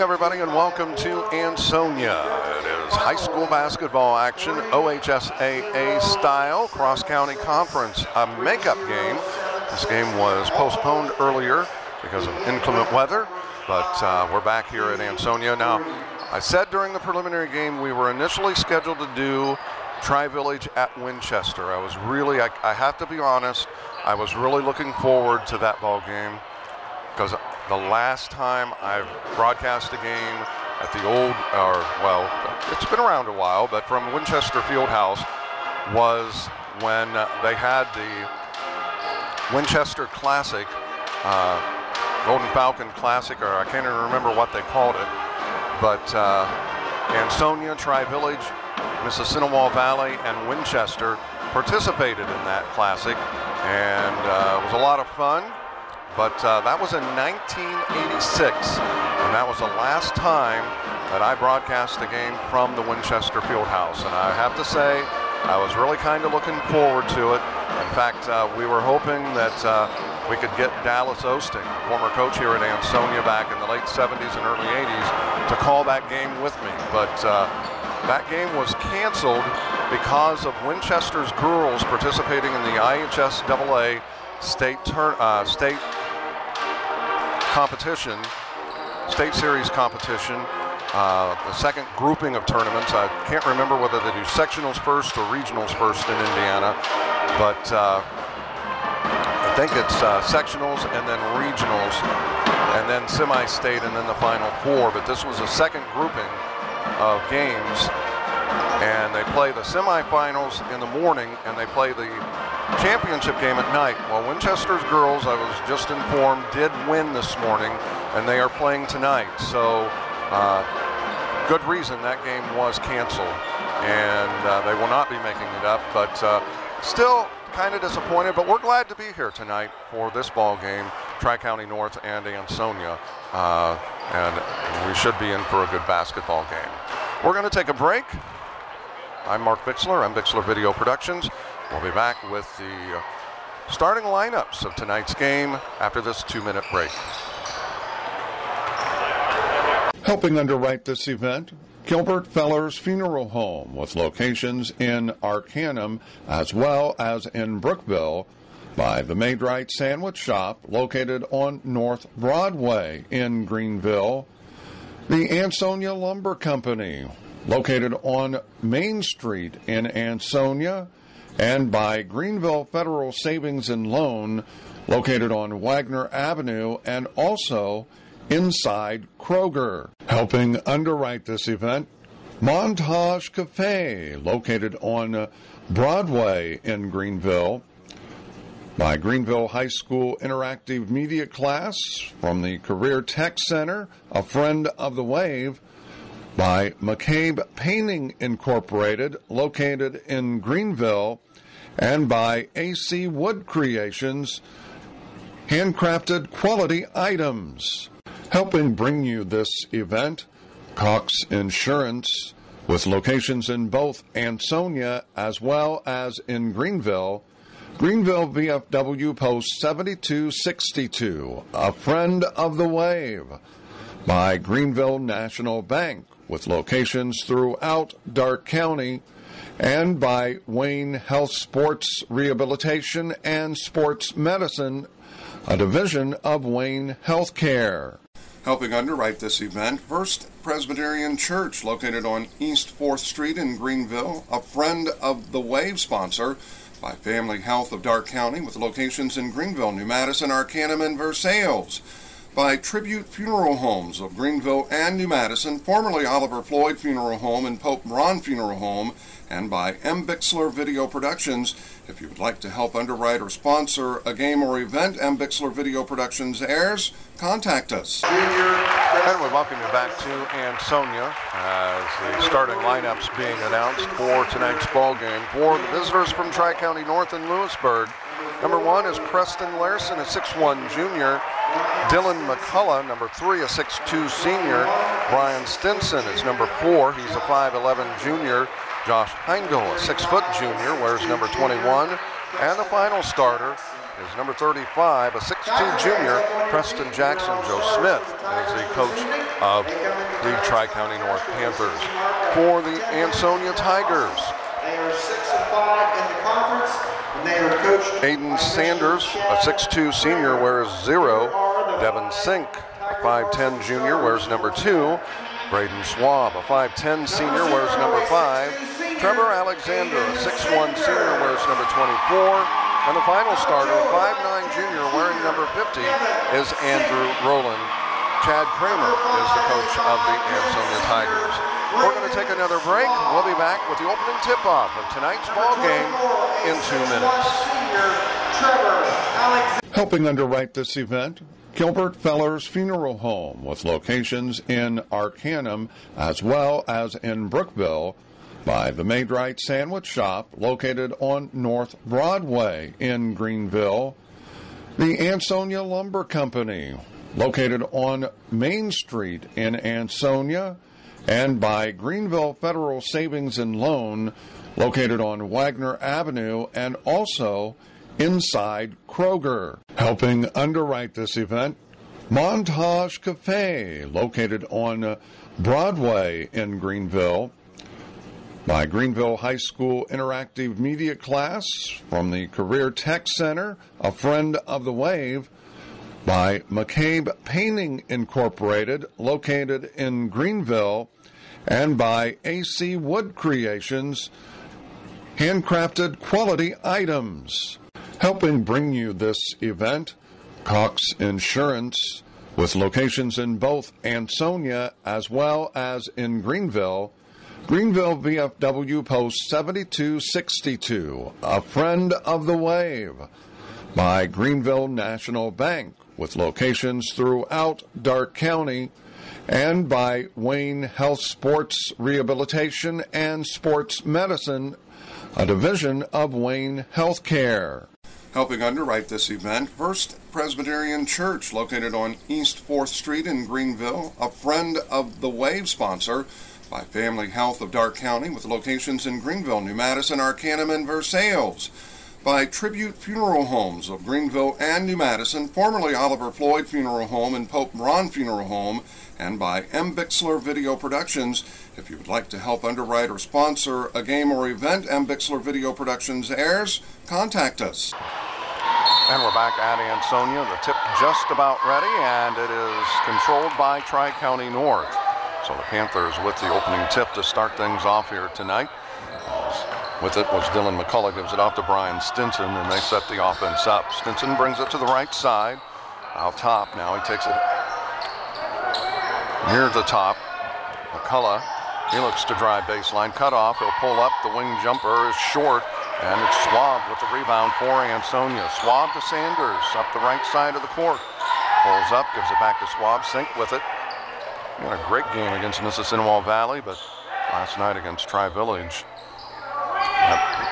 Evening, everybody, and welcome to Ansonia. It is high school basketball action, OHSAA style, cross county conference, a makeup game. This game was postponed earlier because of inclement weather, but uh, we're back here at Ansonia. Now, I said during the preliminary game we were initially scheduled to do Tri Village at Winchester. I was really, I, I have to be honest, I was really looking forward to that ball game because the last time I've broadcast a game at the old, or well, it's been around a while, but from Winchester Fieldhouse was when they had the Winchester Classic, uh, Golden Falcon Classic, or I can't even remember what they called it, but uh, Ansonia, Tri Village, Mississinawa Valley, and Winchester participated in that classic, and uh, it was a lot of fun. But uh, that was in 1986, and that was the last time that I broadcast a game from the Winchester Fieldhouse. And I have to say, I was really kind of looking forward to it. In fact, uh, we were hoping that uh, we could get Dallas Osting, former coach here at Ansonia back in the late 70s and early 80s, to call that game with me. But uh, that game was canceled because of Winchester's girls participating in the IHSAA state tur- uh, state competition, state series competition, uh, the second grouping of tournaments. I can't remember whether they do sectionals first or regionals first in Indiana, but uh, I think it's uh, sectionals and then regionals, and then semi-state, and then the final four. But this was a second grouping of games, and they play the semifinals in the morning, and they play the championship game at night. Well, Winchester's girls, I was just informed, did win this morning, and they are playing tonight. So, uh, good reason that game was canceled, and uh, they will not be making it up. But uh, still, kind of disappointed. But we're glad to be here tonight for this ball game, Tri County North and Ansonia, uh, and we should be in for a good basketball game. We're going to take a break. I'm Mark Bixler. I'm Bixler Video Productions. We'll be back with the uh, starting lineups of tonight's game after this two minute break. Helping underwrite this event, Gilbert Fellers Funeral Home with locations in Arcanum as well as in Brookville by the Maid-Rite Sandwich Shop located on North Broadway in Greenville, the Ansonia Lumber Company located on Main Street in Ansonia, and by Greenville Federal Savings and Loan located on Wagner Avenue and also inside Kroger. Helping underwrite this event, Montage Cafe, located on Broadway in Greenville. By Greenville High School Interactive Media Class from the Career Tech Center, a friend of the Wave. By McCabe Painting Incorporated, located in Greenville. And by AC Wood Creations, handcrafted quality items. Helping bring you this event, Cox Insurance, with locations in both Ansonia as well as in Greenville. Greenville VFW Post 7262, a friend of the wave, by Greenville National Bank, with locations throughout Darke County, and by Wayne Health Sports Rehabilitation and Sports Medicine, a division of Wayne Healthcare. Helping underwrite this event, First Presbyterian Church, located on East 4th Street in Greenville, a friend of the Wave sponsor by Family Health of Darke County, with locations in Greenville, New Madison, Arcanum, and Versailles. By Tribute Funeral Homes of Greenville and New Madison, formerly Oliver Floyd Funeral Home and Pope Braun Funeral Home, and by M. Bixler Video Productions. If you would like to help underwrite or sponsor a game or event M. Bixler Video Productions airs, contact us. And we welcome you back to Ansonia as the starting lineups being announced for tonight's ball game for the visitors from Tri County North and Lewisburg. Number one is Preston Larson, a 6'1 junior. Dylan McCullough, number three, a 6'2 senior. Brian Stinson is number four. He's a 5'11 junior. Josh Heingel, a six foot junior, wears number 21. And the final starter is number 35, a 6'2 junior, Preston Jackson. Joe Smith is the coach of the Tri-County North Panthers. For the Ansonia Tigers, Aiden Sanders, a 6'2 senior, wears zero. Devin Sink, a 5'10 junior, wears number two. Braden Swab, a 5'10 senior, wears number five. Trevor Alexander, a 6'1 senior, wears number 24. And the final starter, a 5'9 junior, wearing number 50, is Andrew Rowland. Chad Kramer is the coach of the Ansonia Tigers. We're going to take another break. We'll be back with the opening tip-off of tonight's ball game in two minutes. Helping underwrite this event, Gilbert Fellers Funeral Home, with locations in Arcanum as well as in Brookville, by the Maidrite Sandwich Shop, located on North Broadway in Greenville, the Ansonia Lumber Company, located on Main Street in Ansonia, and by Greenville Federal Savings and Loan, located on Wagner Avenue and also inside Kroger. Helping underwrite this event, Montage Cafe, located on Broadway in Greenville, by Greenville High School Interactive Media Class from the Career Tech Center, a friend of the Wave, by McCabe Painting Incorporated, located in Greenville, and by AC Wood Creations, handcrafted quality items. Helping bring you this event, Cox Insurance, with locations in both Ansonia as well as in Greenville. Greenville VFW Post 7262, a friend of the wave, by Greenville National Bank, with locations throughout Darke County, and by Wayne Health Sports Rehabilitation and Sports Medicine, a division of Wayne Healthcare. Helping underwrite this event, First Presbyterian Church, located on East 4th Street in Greenville, a friend of the Wave sponsor by Family Health of Darke County, with locations in Greenville, New Madison, Arcanum, and Versailles. By Tribute Funeral Homes of Greenville and New Madison, formerly Oliver Floyd Funeral Home and Pope Braun Funeral Home, and by M. Bixler Video Productions. If you would like to help underwrite or sponsor a game or event M. Bixler Video Productions airs, contact us. And we're back at Ansonia. The tip just about ready, and it is controlled by Tri County North. So the Panthers with the opening tip to start things off here tonight. With it was Dylan McCullough, gives it off to Brian Stinson, and they set the offense up. Stinson brings it to the right side, out top. Now he takes it near the top. McCullough, he looks to drive baseline, cut off. He'll pull up. The wing jumper is short, and it's Swab with the rebound for Ansonia. Swab to Sanders up the right side of the court. Pulls up, gives it back to Swab. Sink with it. Had a great game against Mississinawa Valley, but last night against Tri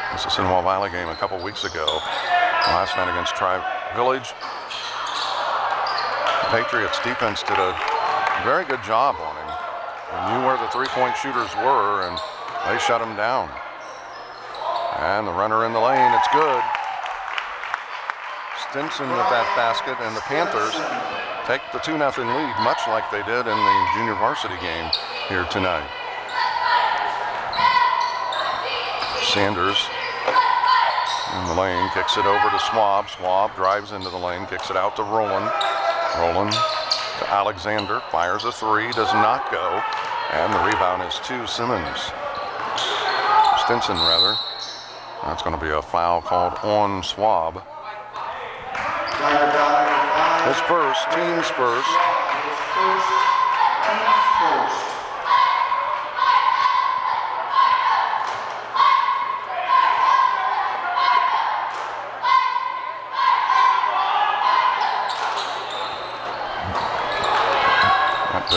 Village, that Mississinawa Valley game a couple weeks ago, last night against Tri Village, the Patriots defense did a very good job on him. They knew where the three-point shooters were, and they shut him down. And the runner in the lane, it's good. Stinson with that basket, and the Panthers take the 2 0 lead, much like they did in the junior varsity game here tonight. Sanders in the lane, kicks it over to Swab. Swab drives into the lane, kicks it out to Rowland. Rowland to Alexander, fires a three, does not go, and the rebound is to Simmons. Stinson, rather. That's going to be a foul called on Swab. His first, team's first.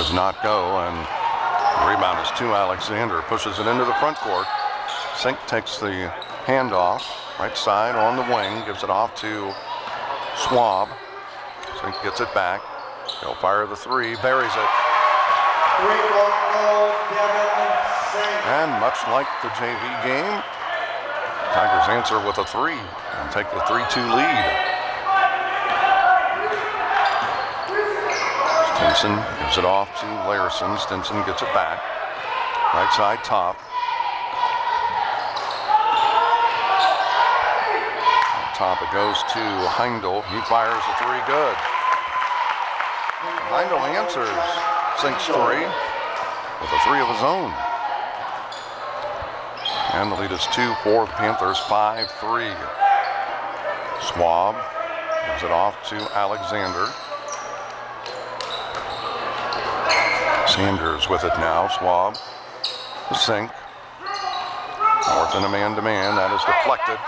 Does not go, and the rebound is to Alexander. Pushes it into the front court. Sink takes the handoff, right side on the wing, gives it off to Swab. Sink gets it back. He'll fire the three, buries it. And much like the JV game, Tigers answer with a three and take the 3-2 lead. Stinson gives it off to Larson. Stinson gets it back. Right side top. top it goes to Heindel. He fires a three good. Heindel answers, sinks three with a three of his own. And the lead is two the Panthers, 5-3. Swab gives it off to Alexander. Sanders with it now. Swab, the Sink. North in a man-to-man. That is deflected.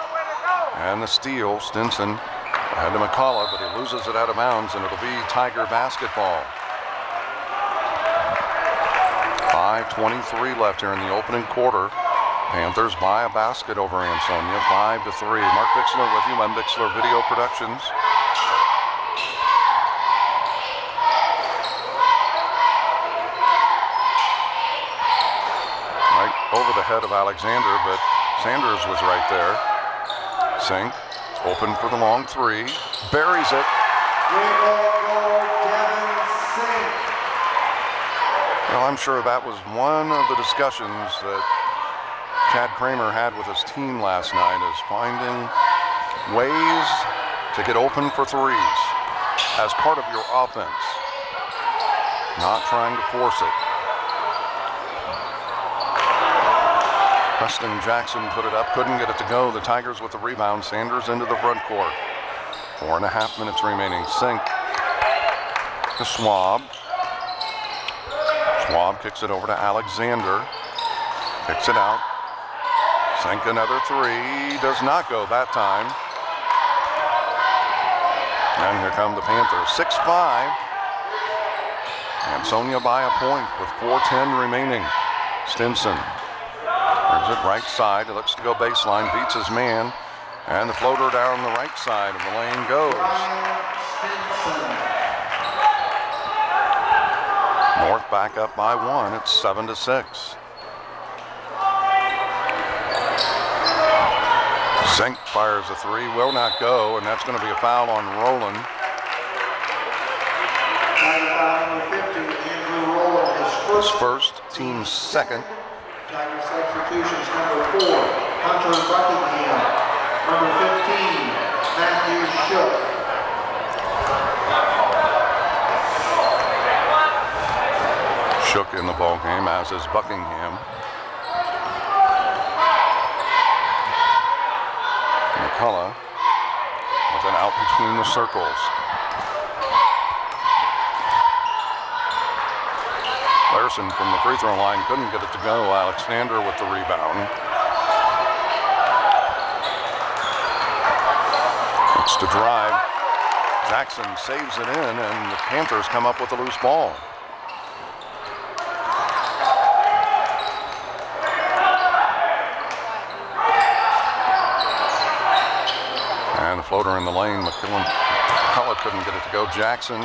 And the steal, Stinson ahead to McCullough, but he loses it out of bounds, and it'll be Tiger basketball. 5.23 left here in the opening quarter. Panthers buy a basket over Ansonia, 5 to 3. Mark Bixler with you, I'm Bixler Video Productions. Right over the head of Alexander, but Sanders was right there. Sink. Open for the long three. Buries it. Well, I'm sure that was one of the discussions that Chad Kramer had with his team last night is finding ways to get open for threes as part of your offense. Not trying to force it. Preston Jackson put it up, couldn't get it to go. The Tigers with the rebound. Sanders into the front court. Four and a half minutes remaining. Sink to Swab. Swab kicks it over to Alexander. Kicks it out. Sink another three. Does not go that time. And here come the Panthers. 6-5. Ansonia by a point with 4.10 remaining. Stinson It right side. He looks to go baseline. Beats his man. And the floater down the right side of the lane goes. North back up by one. It's seven to six. Sink fires a three, will not go, and that's going to be a foul on Rowland. His first, team's second. Substitutions number four, Hunter Buckingham. Number 15, Matthew Shook. Shook in the ball game, as is Buckingham. McCullough with an out between the circles. Larson from the free throw line couldn't get it to go. Alexander with the rebound. It's to drive. Jackson saves it in, and the Panthers come up with a loose ball. And the floater in the lane. McCullough couldn't get it to go. Jackson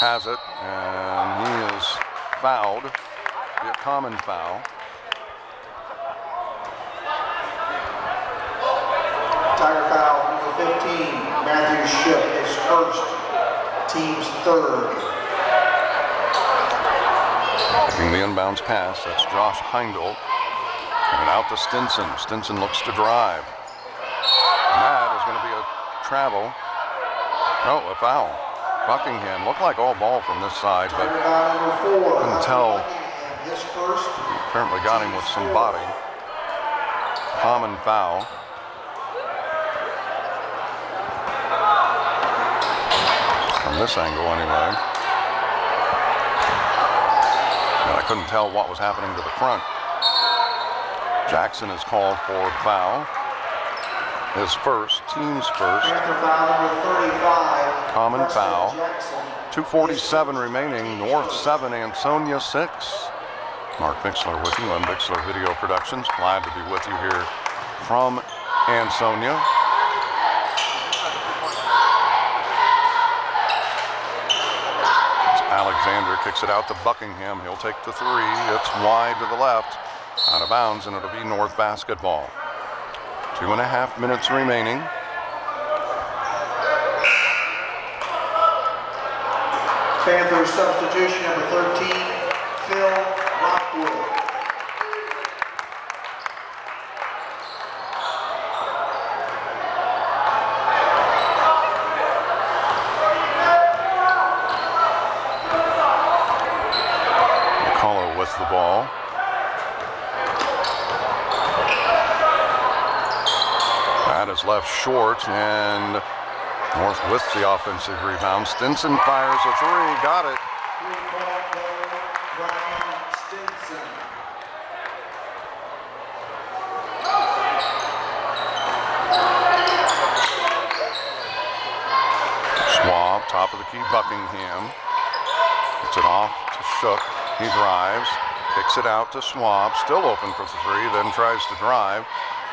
has it, and he is fouled. A common foul. Tiger foul number 15, Matthew Shook, his first, team's third. Taking the inbounds pass, that's Josh Heindel. And out to Stinson. Stinson looks to drive. And that is going to be a travel. Oh, a foul. Buckingham looked like all ball from this side, but Couldn't tell. First, apparently got him with some body. Common foul. From this angle, anyway. And I couldn't tell what was happening to the front. Jackson is called for foul. His first, team's first. Panther foul number 35. Common foul. 247 remaining. North 7, Ansonia 6. Mark Bixler with you on Bixler Video Productions. Glad to be with you here from Ansonia. Alexander kicks it out to Buckingham. He'll take the three. It's wide to the left. Out of bounds, and it'll be North basketball. Two and a half minutes remaining. Panthers substitution number 13, Phil Lockwood. McCullough with the ball. That is left short, and North with the offensive rebound. Stinson fires a three, got it. Schwab, top of the key, Buckingham. Gets it off to Shook. He drives, kicks it out to Schwab, still open for the three, then tries to drive.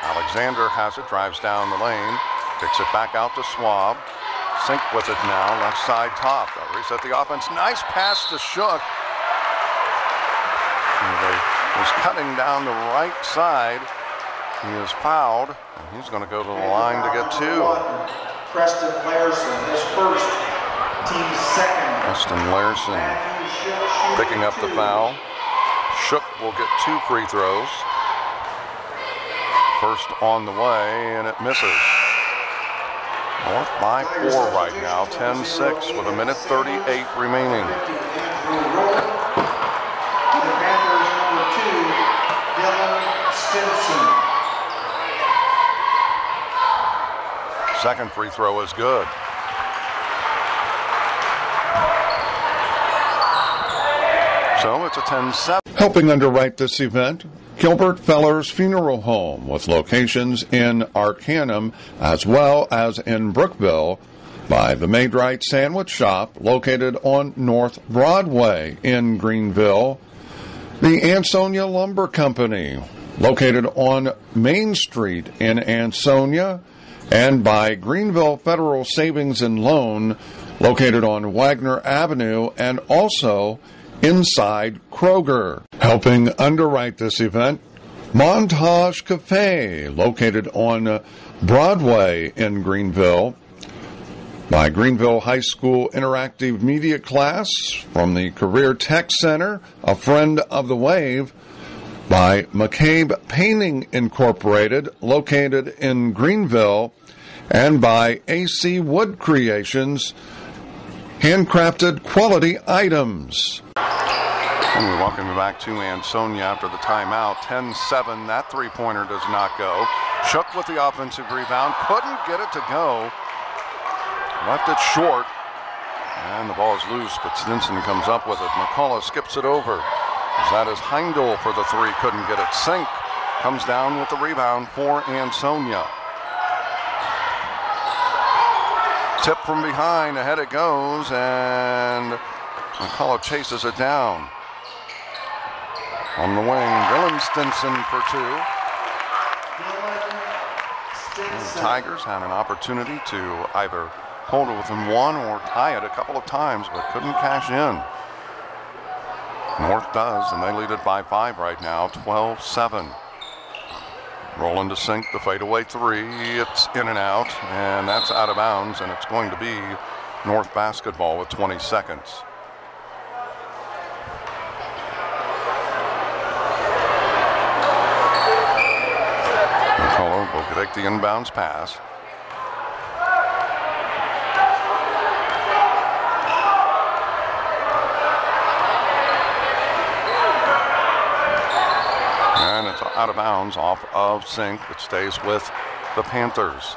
Alexander has it, drives down the lane, kicks it back out to Swab. Sink with it now, left side top. They'll reset the offense. Nice pass to Shook. He's cutting down the right side. He is fouled, and he's going to go to the line to get two. Preston Larson, his first, team second. Preston Larson Matthew Shook shooting picking up the foul. Shook will get two free throws. First on the way, and it misses. North by four right now, 10-6 with a minute 38 remaining. 50, Andrew Rowland. To the Panthers, number two, Dylan Stinson. Second free throw is good. So it's a 10-7. Helping underwrite this event, Gilbert Fellers Funeral Home, with locations in Arcanum as well as in Brookville, by the Maidrite Sandwich Shop, located on North Broadway in Greenville, the Ansonia Lumber Company, located on Main Street in Ansonia, and by Greenville Federal Savings and Loan, located on Wagner Avenue and also inside Kroger. Helping underwrite this event, Montage Cafe, located on uh, Broadway in Greenville, by Greenville High School Interactive Media Class from the Career Tech Center, a friend of the Wave, by McCabe Painting Incorporated, located in Greenville, and by AC Wood Creations, handcrafted quality items. We welcome you back to Ansonia after the timeout. 10-7. That three-pointer does not go. Shook with the offensive rebound. Couldn't get it to go. Left it short. And the ball is loose, but Stinson comes up with it. McCullough skips it over. That is Heindel for the three. Couldn't get it. Sink comes down with the rebound for Ansonia. Tip from behind. Ahead it goes. And McCullough chases it down. On the wing, Dylan Stinson for two. Stinson. Tigers had an opportunity to either hold it within one or tie it a couple of times, but couldn't cash in. North does, and they lead it by five right now, 12 7. Rowland to Sink the fadeaway three. It's in and out, and that's out of bounds, and it's going to be North basketball with 20 seconds. Take the inbounds pass. And it's out of bounds off of Sink. It stays with the Panthers.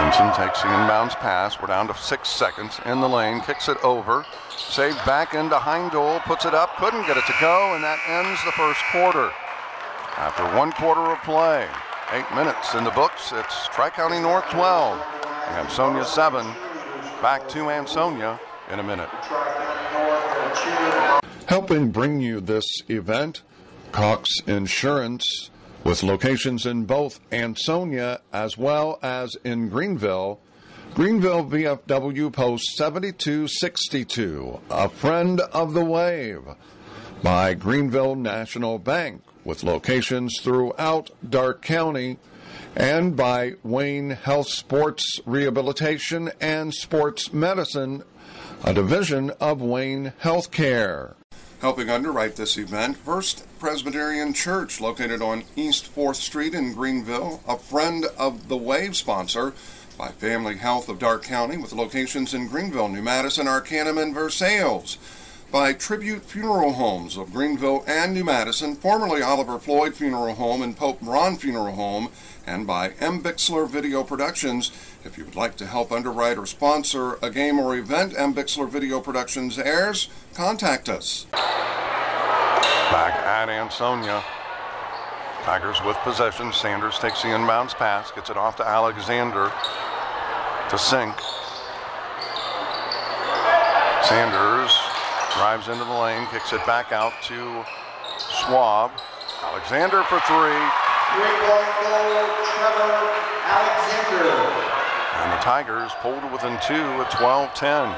Stinson takes the inbounds pass. We're down to six seconds in the lane. Kicks it over. Saved back into Heindel. Puts it up. Couldn't get it to go. And that ends the first quarter. After one quarter of play, eight minutes in the books, it's Tri County North 12. Ansonia 7. Back to Ansonia in a minute. Helping bring you this event, Cox Insurance, with locations in both Ansonia as well as in Greenville. Greenville VFW Post 7262, a friend of the wave, by Greenville National Bank, with locations throughout Darke County, and by Wayne Health Sports Rehabilitation and Sports Medicine, a division of Wayne Healthcare. Helping underwrite this event, First Presbyterian Church, located on East 4th Street in Greenville, a friend of the Wave sponsor by Family Health of Darke County, with locations in Greenville, New Madison, Arcanum, and Versailles by Tribute Funeral Homes of Greenville and New Madison, formerly Oliver Floyd Funeral Home and Pope Braun Funeral Home, and by M. Bixler Video Productions. If you would like to help underwrite or sponsor a game or event M. Bixler Video Productions airs, contact us. Back at Ansonia. Tigers with possession. Sanders takes the inbounds pass, gets it off to Alexander to Sink. Sanders drives into the lane, kicks it back out to Schwab. Alexander for three. Three-point goal, Trevor Alexander. And the Tigers pulled within two at 12-10.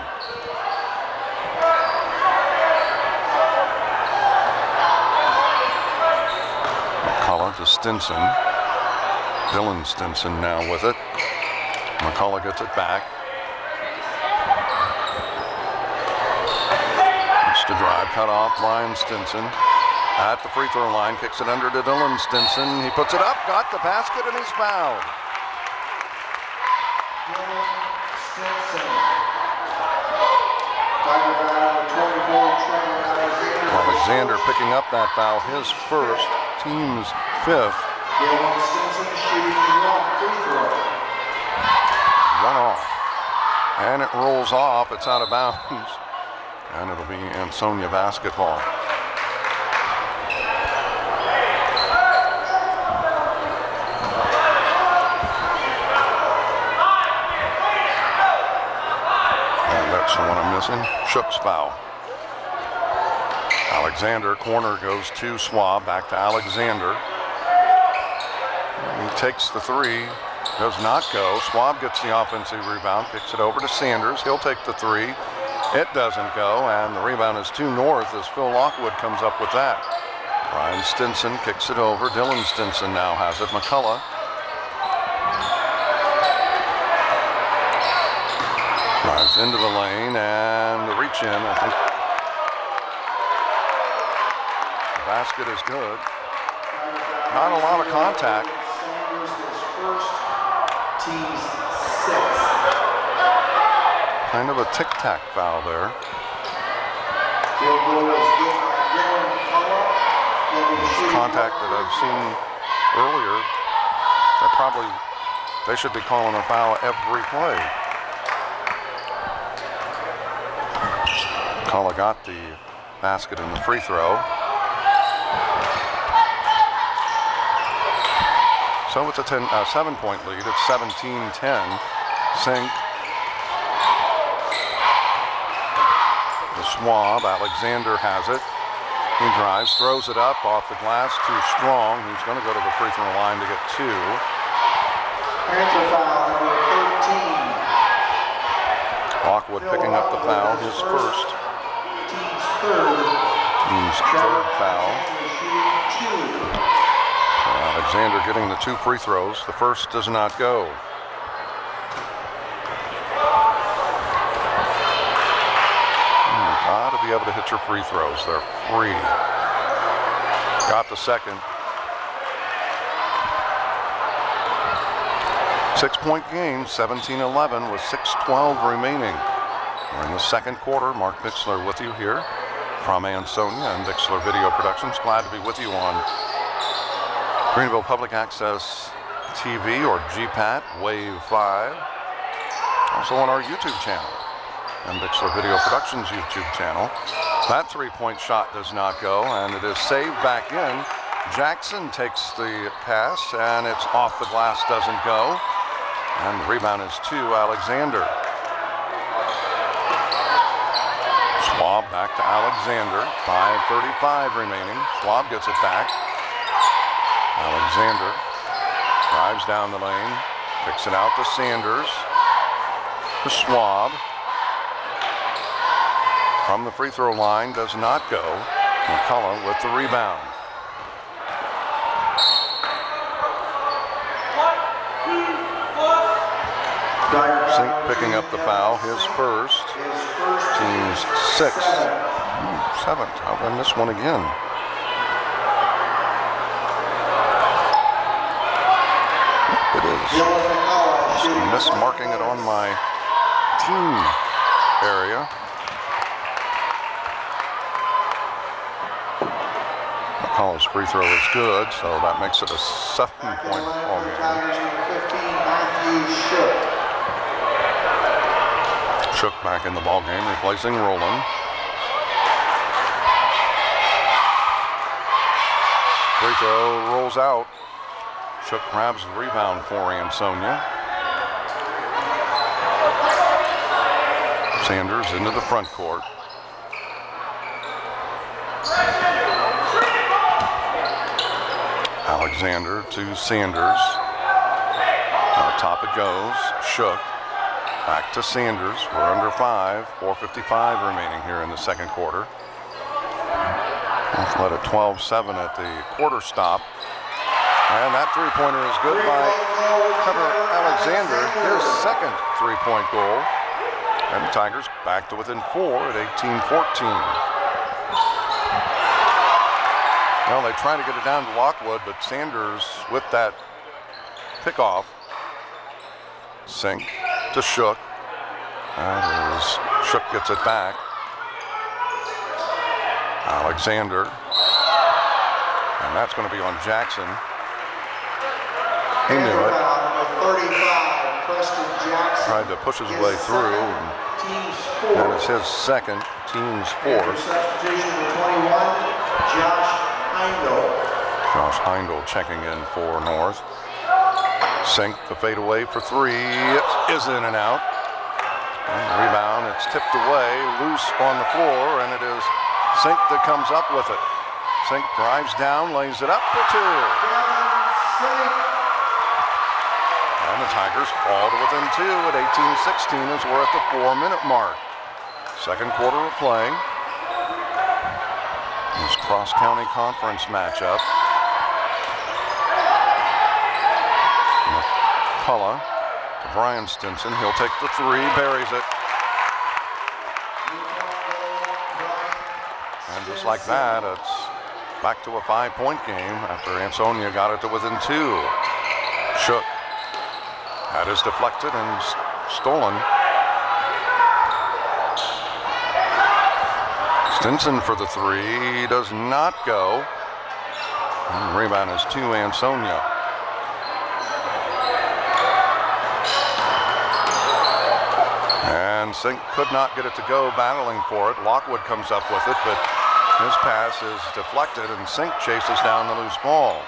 McCullough to Stinson. Dylan Stinson now with it. McCullough gets it back. To drive, cut off Brian Stinson. At the free throw line, kicks it under to Dylan Stinson. He puts it up, got the basket, and he's fouled. Dylan Stinson. Tiger foul, 24, Trevor Alexander. Picking up that foul, his first, team's fifth. One off. And it rolls off. It's out of bounds. And it'll be Ansonia basketball. And that's the one I'm missing. Shook's foul. Alexander, corner goes to Swab, back to Alexander. He takes the three, does not go. Swab gets the offensive rebound, kicks it over to Sanders. He'll take the three. It doesn't go, and the rebound is too north as Phil Lockwood comes up with that. Brian Stinson kicks it over. Dylan Stinson now has it. McCullough. Drives into the lane and the reach in. I think the basket is good. Not a lot of contact. Sanders his first, team's sixth. Kind of a tic-tac foul there. Contact that I've seen earlier. That probably they should be calling a foul every play. McCullough got the basket in the free throw. So it's a 10, uh, seven point lead. It's 17-10. Sink. Swab. Alexander has it. He drives, throws it up off the glass, too strong. He's going to go to the free throw line to get two. Foul uh, number 13. Lockwood picking up the foul, his first, Team's third. team's Trevor third foul. Alexander shooting two. So Alexander getting the two free throws. The first does not go. You gotta able to hit your free throws. They're free. Got the second. Six point game, 17 11 with 6.12 remaining. We're in the second quarter. Mark Bixler with you here from Ansonia and Bixler Video Productions. Glad to be with you on Greenville Public Access TV or GPAT Wave 5. Also on our YouTube channel and Bixler Video Productions YouTube channel. That three-point shot does not go and it is saved back in. Jackson takes the pass and it's off the glass, doesn't go. And the rebound is to Alexander. Schwab back to Alexander. 5.35 remaining. Schwab gets it back. Alexander drives down the lane, kicks it out to Sanders, to Schwab. From the free throw line, does not go. McCullough with the rebound. Sink picking up the foul, his first. Team's sixth. Seventh. How did I miss one again? It is. Just mismarking it on my team area. McCullough's free throw is good, so that makes it a seven-point ball game. Shook back in the ball game, replacing Rowland. Free throw rolls out. Shook grabs the rebound for Ansonia. Sanders into the front court. Alexander to Sanders. Now top it goes. Shook. Back to Sanders. We're under five. 4.55 remaining here in the second quarter. Let it 12-7 at the quarter stop. And that three-pointer is good by Trevor Alexander, his second three-point goal. And the Tigers back to within four at 18-14. Well, they try to get it down to Lockwood, but Sanders with that pickoff. Sink to Shook. That is, Shook gets it back. Alexander. And that's going to be on Jackson. He knew it. Tried to push his way through. And that is his second, team's fourth. Heindel checking in for North. Sink the fadeaway for three. It is in and out. And rebound, it's tipped away, loose on the floor, and it is Sink that comes up with it. Sink drives down, lays it up for two. And the Tigers fall to within two at 18-16 as we're at the four-minute mark. Second quarter of play. This cross-county conference matchup. McCullough to Brian Stinson. He'll take the three, buries it. And just like that, it's back to a five-point game after Ansonia got it to within two. Shook. That is deflected and stolen. Stinson for the three does not go. And rebound is to Ansonia. And Sink could not get it to go, battling for it. Lockwood comes up with it, but his pass is deflected, and Sink chases down the loose ball.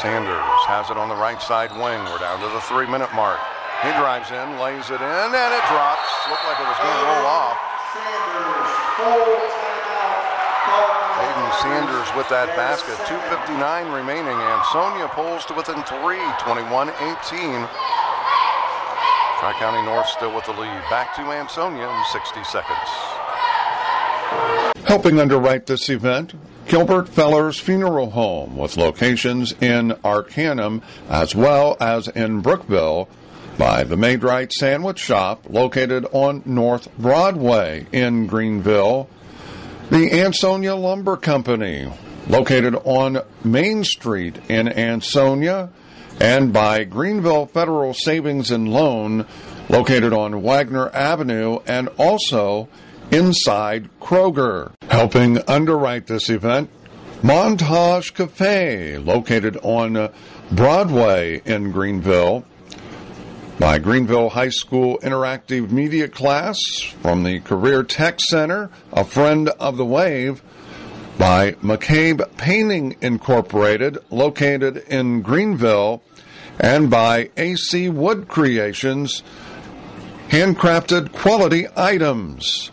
Sanders has it on the right side wing. We're down to the three-minute mark. He drives in, lays it in, and it drops. Looked like it was going to roll off. Hayden Sanders with that basket. 2.59 remaining, and Sonia pulls to within three, 21-18. Tri-County North still with the lead. Back to Ansonia in 60 seconds. Helping underwrite this event, Gilbert Fellers Funeral Home, with locations in Arcanum as well as in Brookville, by the Maid-Rite Sandwich Shop, located on North Broadway in Greenville, the Ansonia Lumber Company, located on Main Street in Ansonia, and by Greenville Federal Savings and Loan, located on Wagner Avenue and also inside Kroger. Helping underwrite this event, Montage Cafe, located on Broadway in Greenville, by Greenville High School Interactive Media Class from the Career Tech Center, a friend of the Wave, by McCabe Painting Incorporated, located in Greenville, and by AC Wood Creations, handcrafted quality items.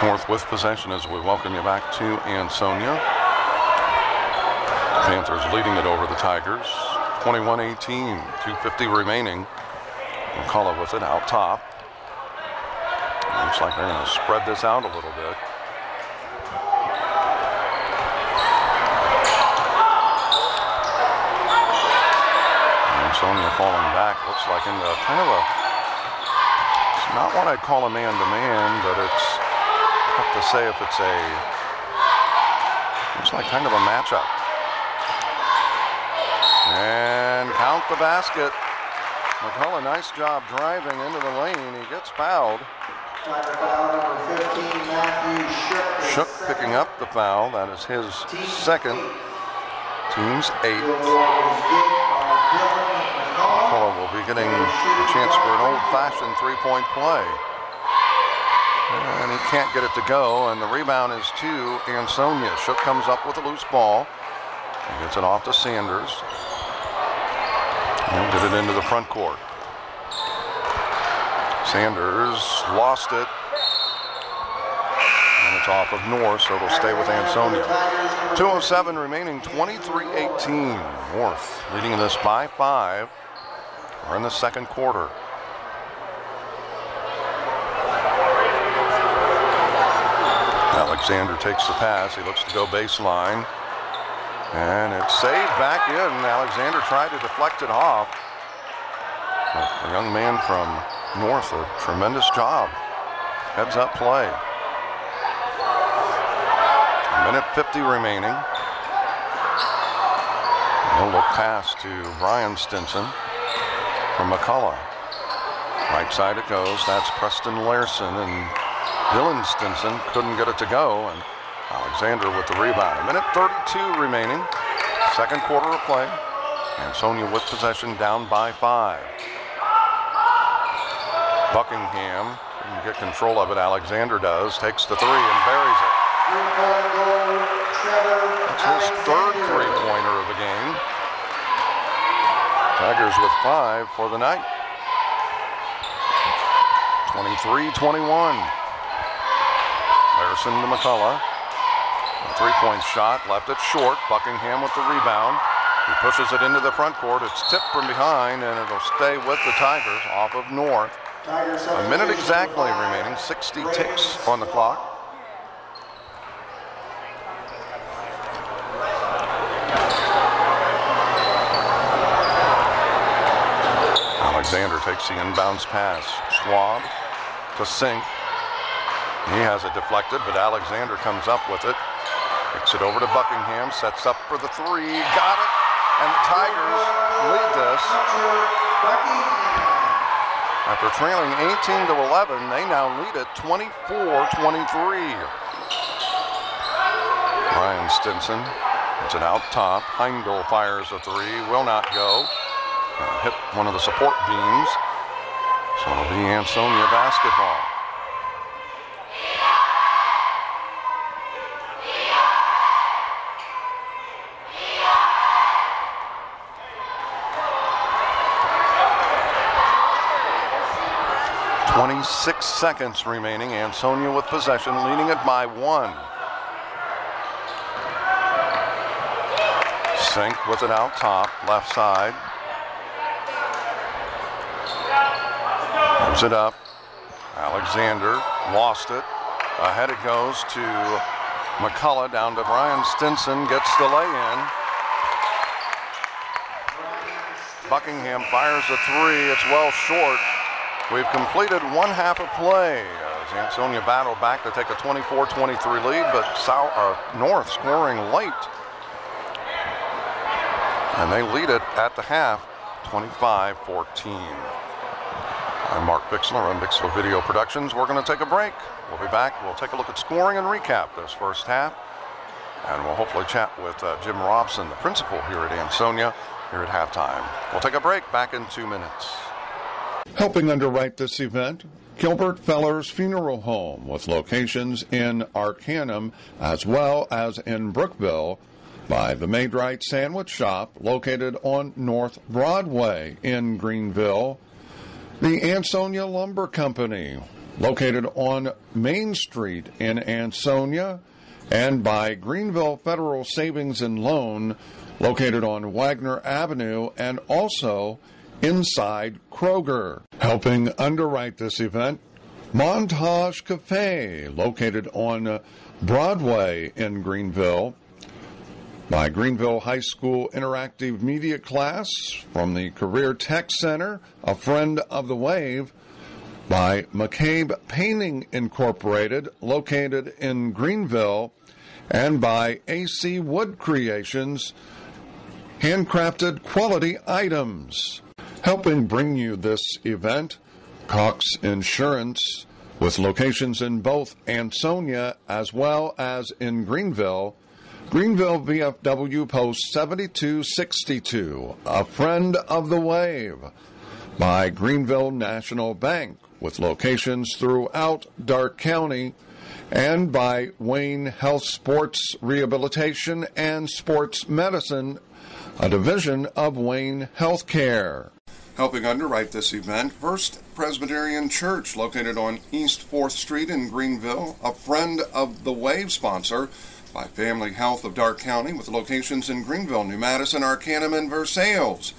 North with possession as we welcome you back to Ansonia. Panthers leading it over the Tigers. 21-18, 250 remaining. McCullough with it out top. Looks like they're going to spread this out a little bit. Ansonia falling back Looks like in the kind of a, it's not what I'd call a man-to-man, but it's tough to say if it's a, looks like kind of a matchup. And count the basket. McCullough, nice job driving into the lane. He gets fouled. Tiger foul number 15, Matthew Shook. picking up the foul. That is his second. Team's McCullough. McCullough will be getting a chance for an old-fashioned three-point play. And he can't get it to go, and the rebound is to Ansonia. Shook comes up with a loose ball. He gets it off to Sanders. And get it into the front court. Sanders lost it. And it's off of North, so it'll stay with Ansonia. 207 remaining, 23-18. North leading this by five. We're in the second quarter. Alexander takes the pass. He looks to go baseline. And it's saved back in. Alexander tried to deflect it off. The young man from North, a tremendous job. Heads up play. A minute 50 remaining. No look pass to Brian Stinson from McCullough. Right side it goes. That's Preston Larson and Dylan Stinson couldn't get it to go. And Alexander with the rebound. A minute 32 remaining. Second quarter of play. Ansonia with possession down by five. Buckingham couldn't get control of it. Alexander does. Takes the three and buries it. That's his third three-pointer of the game. Tigers with five for the night. 23-21. Larson to McCullough. Three-point shot, left it short. Buckingham with the rebound. He pushes it into the front court. It's tipped from behind, and it'll stay with the Tigers off of North. A minute exactly remaining. 60 ticks on the clock. Alexander takes the inbounds pass. Schwab to Sink. He has it deflected, but Alexander comes up with it. Kicks it over to Buckingham, sets up for the three. Got it. And the Tigers lead this. After trailing 18 to 11, they now lead it 24-23. Brian Stinson hits it out top. Heindel fires a three, will not go. Uh, hit one of the support beams. So it'll be Ansonia basketball. Twenty-six seconds remaining. Ansonia with possession, leading it by one. Sink with it out top, left side. Gives it up. Alexander lost it. Ahead it goes to McCullough down to Brian Stinson. Gets the lay in. Buckingham fires a three. It's well short. We've completed one half of play as Ansonia battled back to take a 24-23 lead, but South, uh, North scoring late. And they lead it at the half, 25-14. I'm Mark Bixler on Bixler Video Productions. We're going to take a break. We'll be back. We'll take a look at scoring and recap this first half. And we'll hopefully chat with uh, Jim Robson, the principal here at Ansonia, here at halftime. We'll take a break. Back in two minutes. Helping underwrite this event, Gilbert Fellers Funeral Home, with locations in Arcanum as well as in Brookville, by the Maid-Rite Sandwich Shop, located on North Broadway in Greenville, the Ansonia Lumber Company, located on Main Street in Ansonia, and by Greenville Federal Savings and Loan, located on Wagner Avenue and also inside Kroger. Helping underwrite this event, Montage Cafe, located on Broadway in Greenville, by Greenville High School Interactive Media Class from the Career Tech Center, A Friend of the Wave by McCabe Painting Incorporated, located in Greenville, and by AC Wood Creations, handcrafted quality items. Helping bring you this event, Cox Insurance, with locations in both Ansonia as well as in Greenville. Greenville VFW Post 7262, a friend of the wave, by Greenville National Bank, with locations throughout Darke County, and by Wayne Health Sports Rehabilitation and Sports Medicine, a division of Wayne Healthcare. Helping underwrite this event, First Presbyterian Church, located on East 4th Street in Greenville, a friend of the Wave sponsor by Family Health of Darke County, with locations in Greenville, New Madison, Arcanum, and Versailles.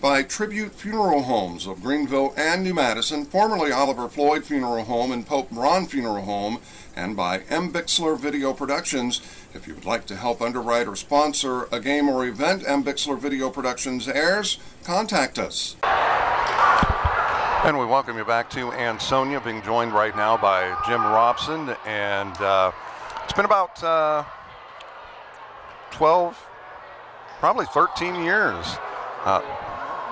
By Tribute Funeral Homes of Greenville and New Madison, formerly Oliver Floyd Funeral Home and Pope Braun Funeral Home, and by M. Bixler Video Productions. If you would like to help underwrite or sponsor a game or event M. Bixler Video Productions airs, contact us. And we welcome you back to Ansonia, being joined right now by Jim Robson. And uh, it's been about uh, 12, probably 13 years. Uh,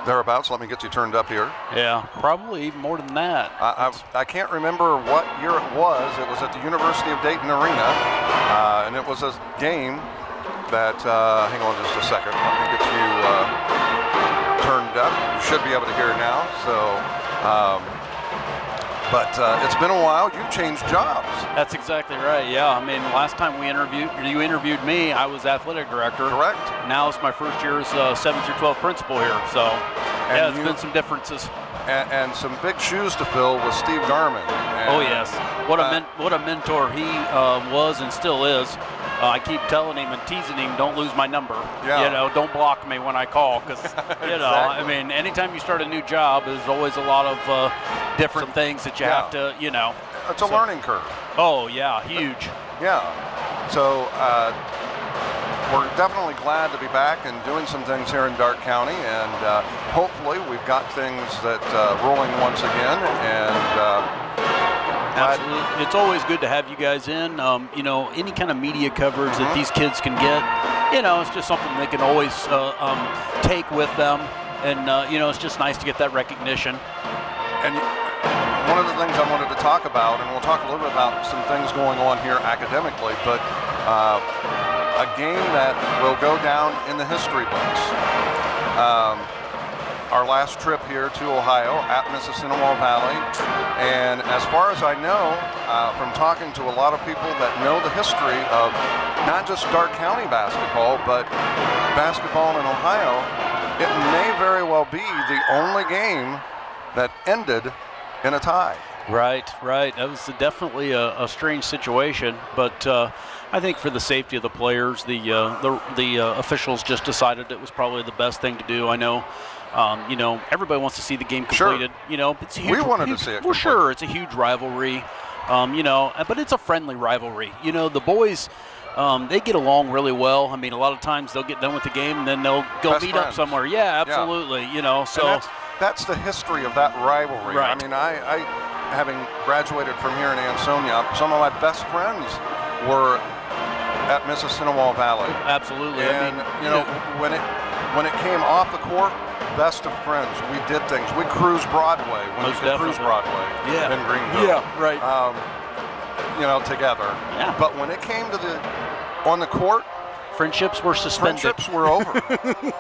thereabouts. Let me get you turned up here. Yeah, probably even more than that. I, I, I, can't remember what year it was. It was at the University of Dayton Arena, uh, and it was a game that, uh, hang on just a second, let me get you uh, turned up. You should be able to hear now. So, um, but uh, it's been a while. You changed jobs. That's exactly right. Yeah. I mean, last time we interviewed, you interviewed me. I was athletic director. Correct. Now it's my first year as uh, seven through twelve principal here. So, and yeah, it's you, been some differences. And, and, some big shoes to fill with Steve Garman. And, oh yes, what a uh, men, what a mentor he uh, was and still is. Uh, I keep telling him and teasing him, don't lose my number. Yeah. You know, don't block me when I call because exactly. you know, I mean, anytime you start a new job, there's always a lot of uh, different Some, things that you yeah. have to, you know. It's a so, learning curve. Oh yeah, huge. Yeah. So uh, we're definitely glad to be back and doing some things here in Darke County, and uh, hopefully we've got things that uh, rolling once again, and uh, Absolutely. It's always good to have you guys in. Um, you know, any kind of media coverage mm-hmm. that these kids can get, you know, it's just something they can always uh, um, take with them. And, uh, you know, it's just nice to get that recognition. And one of the things I wanted to talk about, and we'll talk a little bit about some things going on here academically, but uh, a game that will go down in the history books. Um, our last trip here to Ohio at Mississinawa Valley. And as far as I know, uh, from talking to a lot of people that know the history of not just Darke County basketball, but basketball in Ohio, it may very well be the only game that ended in a tie. Right, right. That was definitely a, a strange situation, but uh, I think for the safety of the players, the uh, the, the uh, officials just decided it was probably the best thing to do. I know um, you know, everybody wants to see the game completed. Sure. You know, it's huge. We wanted huge, to see it. For sure, it's a huge rivalry. Um, you know, uh, but it's a friendly rivalry. You know, the boys. Um, they get along really well. I mean, a lot of times they'll get done with the game and then they'll go Best meet friends. up somewhere. Yeah, absolutely. Yeah. You know, so that's, that's, the history of that rivalry. Right. I mean, I, I, having graduated from here in Ansonia, some of my best friends were at Mississinawa Valley. Absolutely. And I mean, you know, when it when it came off the court, best of friends. We did things. We cruised Broadway when Most we could cruise Broadway yeah. in Greenville. Yeah, right. Um, you know, together. Yeah. But when it came to the on the court, friendships were suspended. Friendships were over.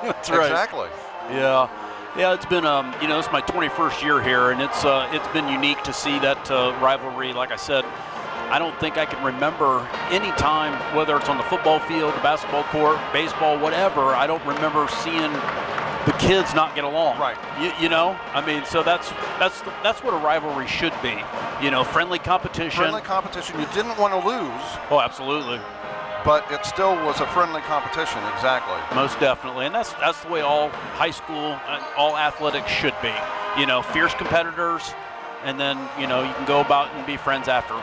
That's right. Exactly. Yeah. Yeah, it's been um, you know, it's my 21st year here, and it's uh, it's been unique to see that uh, rivalry. Like I said, I don't think I can remember any time, whether it's on the football field, the basketball court, baseball, whatever. I don't remember seeing the kids not get along. Right. You, you know, I mean, so that's that's that's what a rivalry should be. You know, friendly competition. Friendly competition. You didn't want to lose. Oh, absolutely. But it still was a friendly competition. Exactly. Most definitely, and that's that's the way all high school, all athletics should be. You know, fierce competitors, and then you know you can go about and be friends after.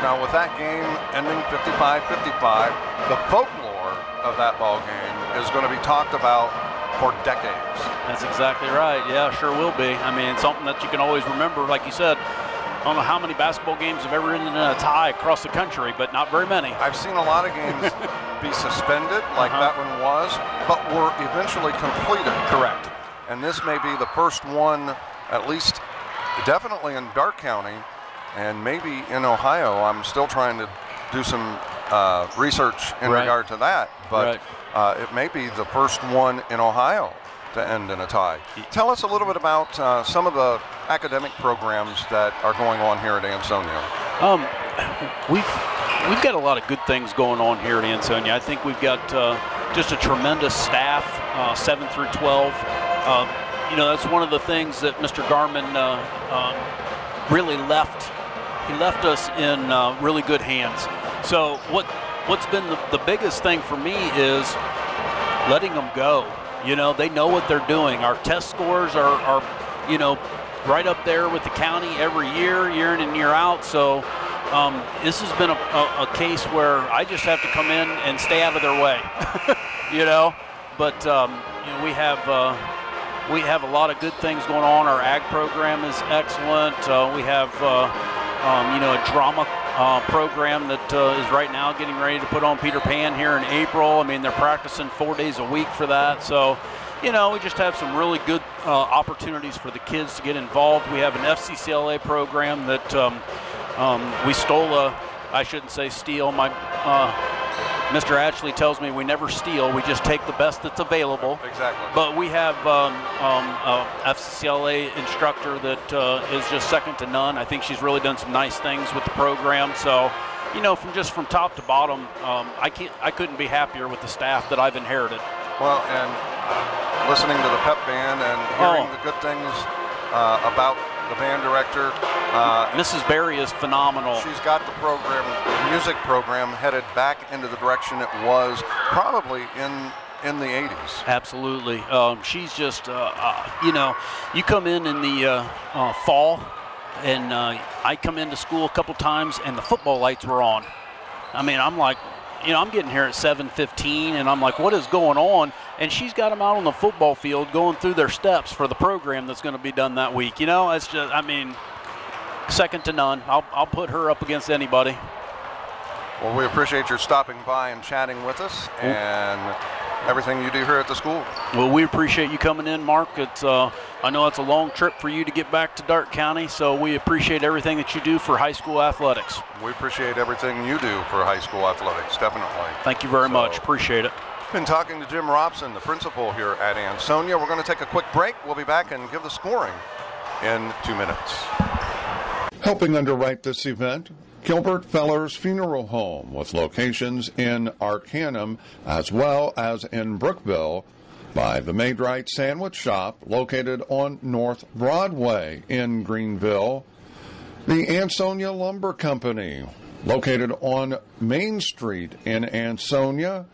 Now, with that game ending 55-55, the folklore of that ball game is going to be talked about for decades. That's exactly right. Yeah, sure will be. I mean, something that you can always remember. Like you said, I don't know how many basketball games have ever ended in a tie across the country, but not very many. I've seen a lot of games be suspended, like Uh-huh. that one was, but were eventually completed. Correct. And this may be the first one, at least definitely in Darke County and maybe in Ohio. I'm still trying to do some uh, research in right. regard to that, but right. uh, it may be the first one in Ohio to end in a tie. Tell us a little bit about uh, some of the academic programs that are going on here at Ansonia. Um, we've, we've got a lot of good things going on here at Ansonia. I think we've got uh, just a tremendous staff, uh, 7 through 12. Uh, you know, that's one of the things that Mr. Garman uh, um, really left. He left us in uh, really good hands. So what what's been the, the biggest thing for me is letting them go. You know, they know what they're doing. Our test scores are, are you know, right up there with the county every year, year in and year out. So um, this has been a, a, a case where I just have to come in and stay out of their way. you know, but um, you know, we have. Uh, we have a lot of good things going on. Our ag program is excellent. Uh, we have, uh, um, you know, a drama uh, program that uh, is right now getting ready to put on Peter Pan here in April. I mean, they're practicing four days a week for that. So, you know, we just have some really good uh, opportunities for the kids to get involved. We have an FCCLA program that um, um, we stole a, I shouldn't say steal. My uh, Mr. Ashley tells me we never steal. We just take the best that's available. Exactly. But we have um, um, a FCCLA instructor that uh, is just second to none. I think she's really done some nice things with the program. So, you know, from just from top to bottom, um, I can't, I couldn't be happier with the staff that I've inherited. Well, and uh, listening to the pep band and hearing Oh. the good things uh, about the band director, uh, Mrs. Barry is phenomenal. she's got the program, the music program, headed back into the direction it was probably in in the 80s. Absolutely. Um, she's just, uh, uh, you know, you come in in the uh, uh, fall, and uh, I come into school a couple times, and the football lights were on. I mean, I'm like, you know, I'm getting here at 7:15, and I'm like, what is going on? And she's got them out on the football field going through their steps for the program that's going to be done that week. You know, it's just, I mean, second to none. I'll, I'll put her up against anybody. Well, we appreciate your stopping by and chatting with us and everything you do here at the school. Well, we appreciate you coming in, Mark. It's uh, I know it's a long trip for you to get back to Darke County, so we appreciate everything that you do for high school athletics. We appreciate everything you do for high school athletics, definitely. Thank you very So- much. Appreciate it. Been talking to Jim Robson, the principal here at Ansonia. We're going to take a quick break. We'll be back and give the scoring in two minutes. Helping underwrite this event, Gilbert Fellers Funeral Home, with locations in Arcanum as well as in Brookville, by the Maid-Rite Sandwich Shop, located on North Broadway in Greenville, the Ansonia Lumber Company, located on Main Street in Ansonia,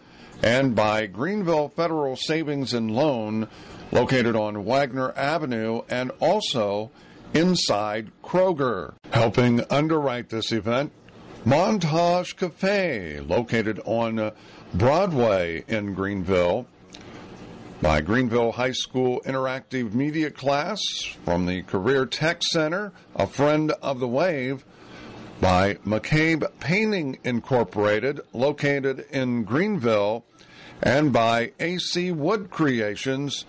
and by Greenville Federal Savings and Loan, located on Wagner Avenue and also inside Kroger. Helping underwrite this event, Montage Cafe, located on uh, Broadway in Greenville, by Greenville High School Interactive Media Class from the Career Tech Center, a friend of the Wave, by McCabe Painting Incorporated, located in Greenville, and by AC Wood Creations,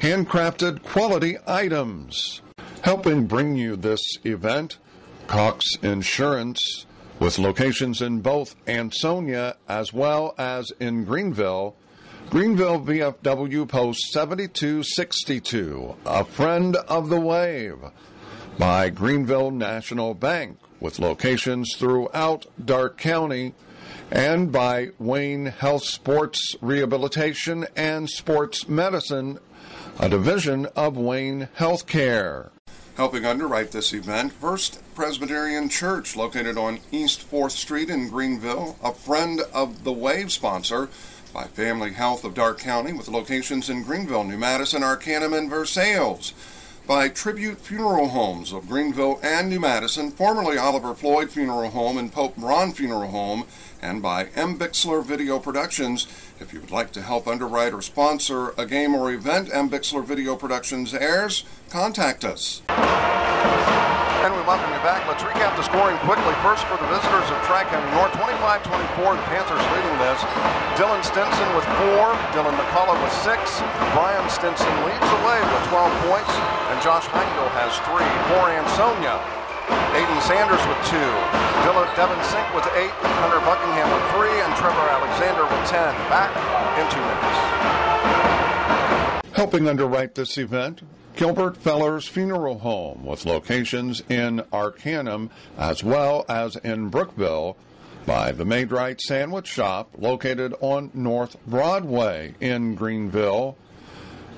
handcrafted quality items. Helping bring you this event, Cox Insurance, with locations in both Ansonia as well as in Greenville. Greenville VFW Post 7262, a friend of the wave, by Greenville National Bank, with locations throughout Darke County, and by Wayne Health Sports Rehabilitation and Sports Medicine, a division of Wayne Healthcare. Helping underwrite this event, First Presbyterian Church, located on East 4th Street in Greenville, a friend of the Wave sponsor by Family Health of Darke County, with locations in Greenville, New Madison, Arcanum, and Versailles. by Tribute Funeral Homes of Greenville and New Madison, formerly Oliver Floyd Funeral Home and Pope Braun Funeral Home, and by M. Bixler Video Productions. If you would like to help underwrite or sponsor a game or event M. Bixler Video Productions airs, contact us. And we welcome you back. Let's recap the scoring quickly. First for the visitors of Tri-County North, 25-24. The Panthers leading this. Dylan Stinson with four. Dylan McCullough with six. Brian Stinson leads the way with 12 points. And Josh Heindel has three. For Ansonia, Aiden Sanders with two. Devin Sink with eight. Hunter Buckingham with three. And Trevor Alexander with 10. Back in two minutes. Helping underwrite this event, Gilbert Fellers Funeral Home with locations in Arcanum as well as in Brookville by the Maid-Rite Sandwich Shop located on North Broadway in Greenville.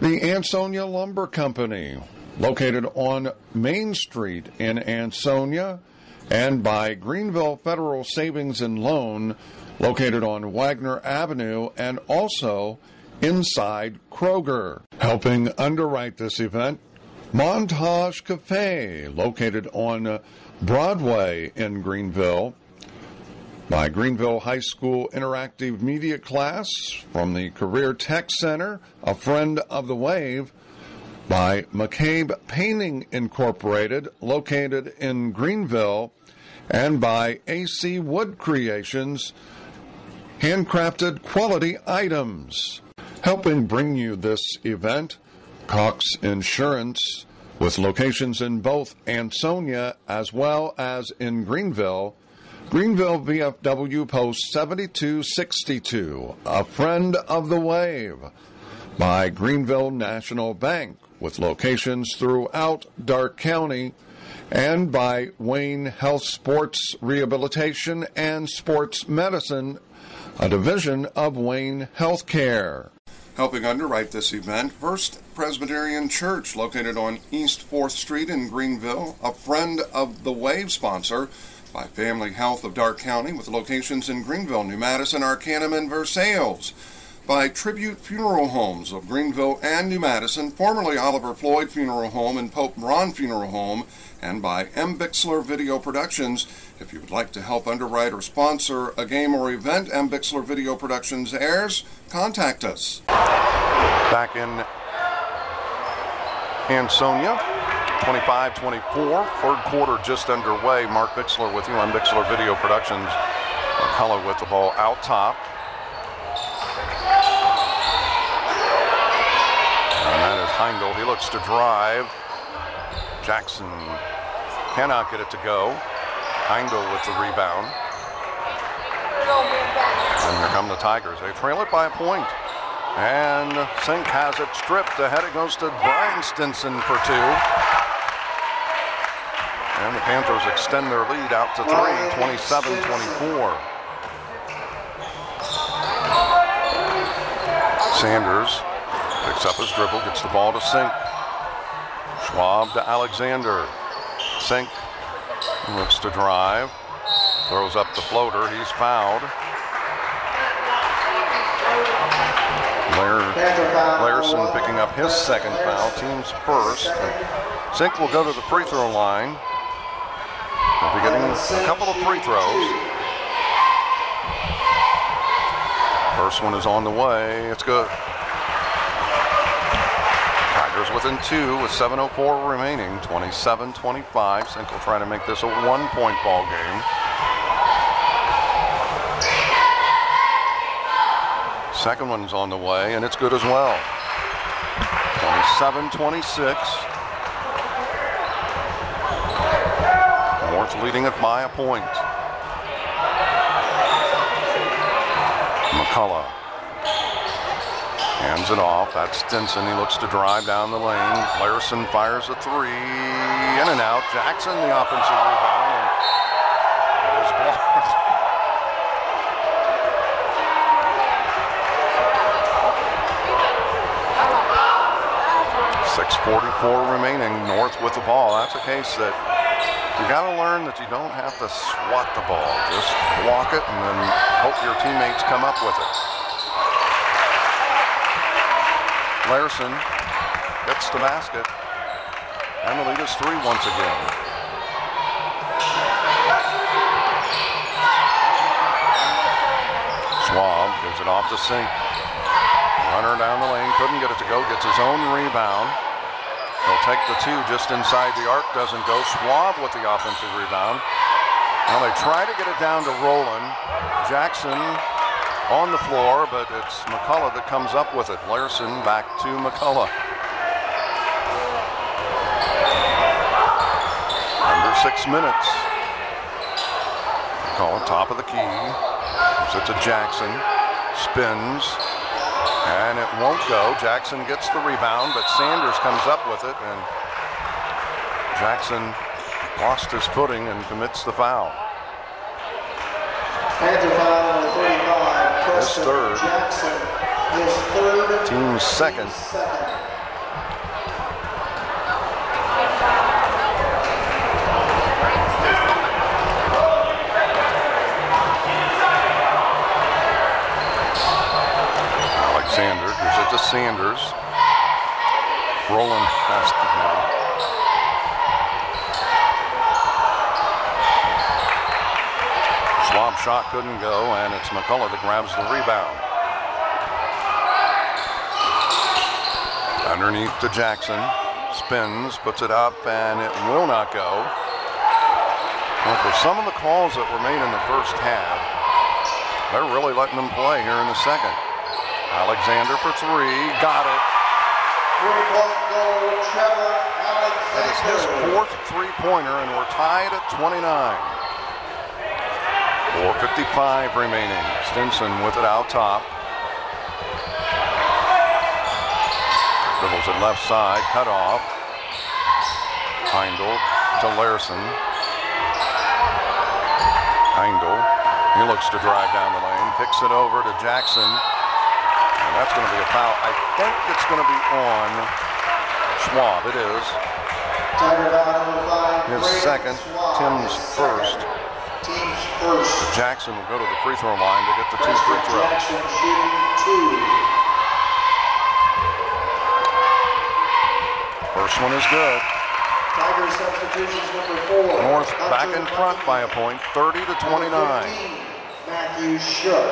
The Ansonia Lumber Company located on Main Street in Ansonia and by Greenville Federal Savings and Loan located on Wagner Avenue and also inside Kroger. Helping underwrite this event, Montage Cafe, located on Broadway in Greenville, by Greenville High School Interactive Media Class from the Career Tech Center, a friend of the Wave, by McCabe Painting Incorporated, located in Greenville, and by AC Wood Creations, handcrafted quality items. Helping bring you this event, Cox Insurance, with locations in both Ansonia as well as in Greenville. Greenville VFW Post 7262, a friend of the wave, by Greenville National Bank, with locations throughout Darke County, and by Wayne Health Sports Rehabilitation and Sports Medicine, a division of Wayne Healthcare. Helping underwrite this event, First Presbyterian Church, located on East 4th Street in Greenville, a friend of the Wave sponsor, by Family Health of Darke County, with locations in Greenville, New Madison, Arcanum, and Versailles. By Tribute Funeral Homes of Greenville and New Madison, formerly Oliver Floyd Funeral Home and Pope Braun Funeral Home, and by M. Bixler Video Productions. If you would like to help underwrite or sponsor a game or event M. Bixler Video Productions airs, contact us. Back in Ansonia, 25-24, third quarter just underway. Mark Bixler with you on Bixler Video Productions. McCullough with the ball out top. And that is Heindel. He looks to drive. Jackson cannot get it to go. Heindel with the rebound. And here come the Tigers. They trail it by a point. And Sink has it stripped. Ahead it goes to Brian Stinson for two. And the Panthers extend their lead out to three, 27-24. Sanders picks up his dribble, gets the ball to Sink. Schwab to Alexander. Sink looks to drive, throws up the floater. He's fouled. Lair, picking up his second foul, team's first. Sink will go to the free throw line. He'll be getting a couple of free throws. First one is on the way. It's good. Within two with 7.04 remaining, 27-25. Sink trying to make this a one-point ball game. Second one's on the way, and it's good as well. 27-26. North leading it by a point. McCullough hands it off. That's Stinson. He looks to drive down the lane. Larson fires a three. In and out. Jackson, the offensive rebound. It is blocked. 6.44 remaining. North with the ball. That's a case that you got to learn that you don't have to swat the ball. Just block it and then hope your teammates come up with it. Larson hits the basket. And the lead is three once again. Schwab gives it off to Sink. Runner down the lane, couldn't get it to go, gets his own rebound. He'll take the two just inside the arc, doesn't go. Schwab with the offensive rebound. Now they try to get it down to Rowland. Jackson on the floor, but it's McCullough that comes up with it. Larson back to McCullough. Under six minutes. McCullough top of the key. Gives it to Jackson. Spins. And it won't go. Jackson gets the rebound, but Sanders comes up with it, and Jackson lost his footing and commits the foul. Foul number 35, Preston third. Jackson. His third. Team's second. second. Alexander gives it to Sanders. Rowland has to now. Schwab shot couldn't go, and it's McCullough that grabs the rebound. Underneath to Jackson. Spins, puts it up, and it will not go. Well, for some of the calls that were made in the first half, they're really letting them play here in the second. Alexander for three, got it. That is his fourth three-pointer, and we're tied at 29. 4.55 remaining. Stinson with it out top. Dribbles it left side, cut off. Heindel to Larson. Heindel, he looks to drive down the lane, picks it over to Jackson. And that's going to be a foul. I think it's going to be on Schwab. It is. Tiger foul number five, His second, Tim's first. First. Jackson will go to the free throw line to get the two free throws. Jackson shooting two. First one is good. Tiger substitutions number four. North back in front by a point, 30 to 29. Number 15, Matthew Shook.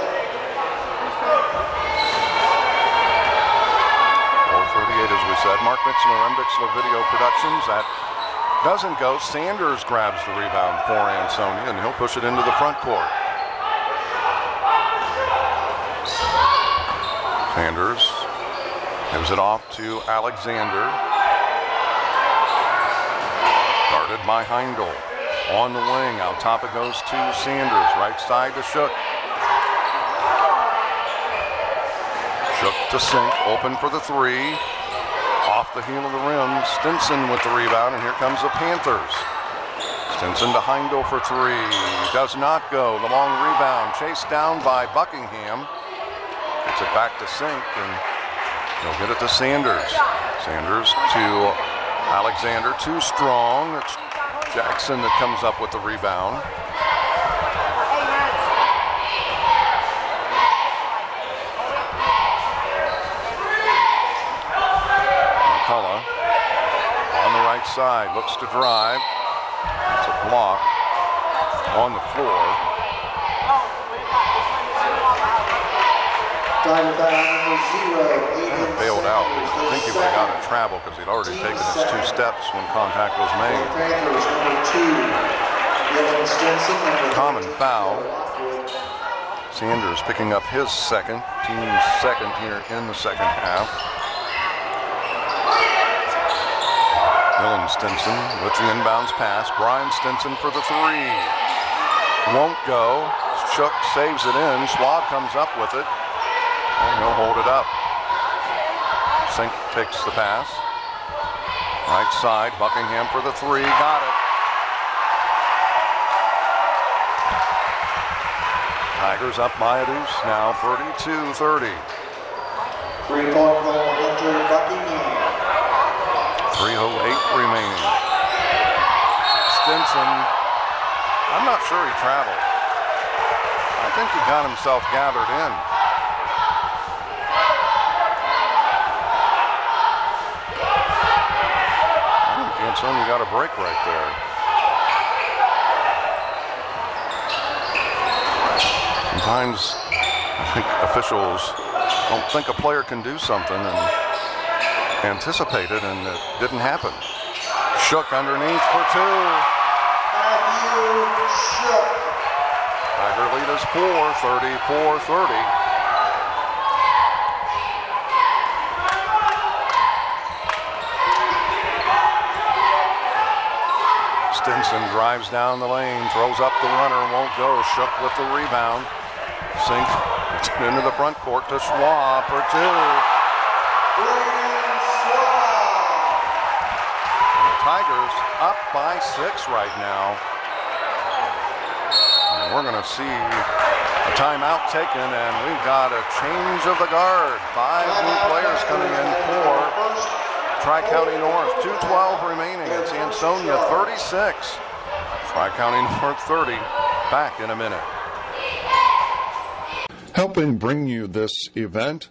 438, as we said. Mark Bixler, M. Bixler Video Productions. That doesn't go. Sanders grabs the rebound for Ansonia, and he'll push it into the front court. Sanders gives it off to Alexander. Guarded by Heindel. On the wing, out top it goes to Sanders. Right side to Shook. Shook to Sink, open for the three. Off the heel of the rim, Stinson with the rebound, and here comes the Panthers. Stinson to Heindel for three. Does not go. The long rebound chased down by Buckingham. Gets it back to Sink, and he'll get it to Sanders. Sanders to Alexander, too strong. It's Jackson that comes up with the rebound. McCullough on the right side, looks to drive. It's a block on the floor. Tiger foul number zero. Kind of Aiden bailed out. Sanders, I think he would have got a travel because he'd already taken his two steps when contact was made. Panthers, number two. Dylan Stinson, number Common foul. Sanders picking up his second, team's second here in the second half. Stinson with the inbounds pass. Brian Stinson for the three. Won't go. Shook saves it in. Schwab comes up with it. And he'll hold it up. Sink takes the pass. Right side, Buckingham for the three. Got it. Tigers up by a deuce now, 32-30. Three-point goal, 308 remaining. Stinson, I'm not sure he traveled. I think he got himself gathered in. He Ansonia got a break right there. Sometimes I think officials don't think a player can do something and anticipate it, and it didn't happen. Shook underneath for two. Matthew Shook. Tiger lead is four, 34 30. Stinson drives down the lane, throws up the runner, won't go. Shook with the rebound. Sink gets it into the front court to Schwab for two. Tigers up by six right now. And we're going to see a timeout taken, and we've got a change of the guard. Five new players coming in for Tri-County North. 212 remaining. It's Ansonia 36. Tri-County North 30. Back in a minute. Helping bring you this event,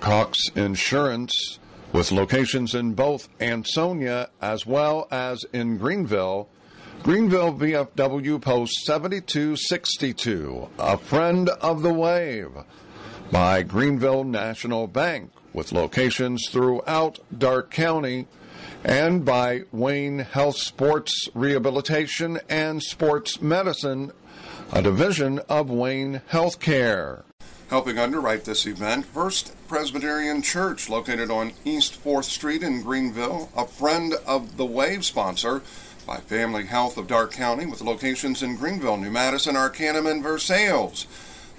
Cox Insurance, with locations in both Ansonia as well as in Greenville. Greenville VFW Post 7262, a friend of the wave, by Greenville National Bank, with locations throughout Darke County, and by Wayne Health Sports Rehabilitation and Sports Medicine, a division of Wayne Healthcare. Helping underwrite this event, First Presbyterian Church, located on East 4th Street in Greenville, a friend of the Wave sponsor by Family Health of Darke County, with locations in Greenville, New Madison, Arcanum, and Versailles.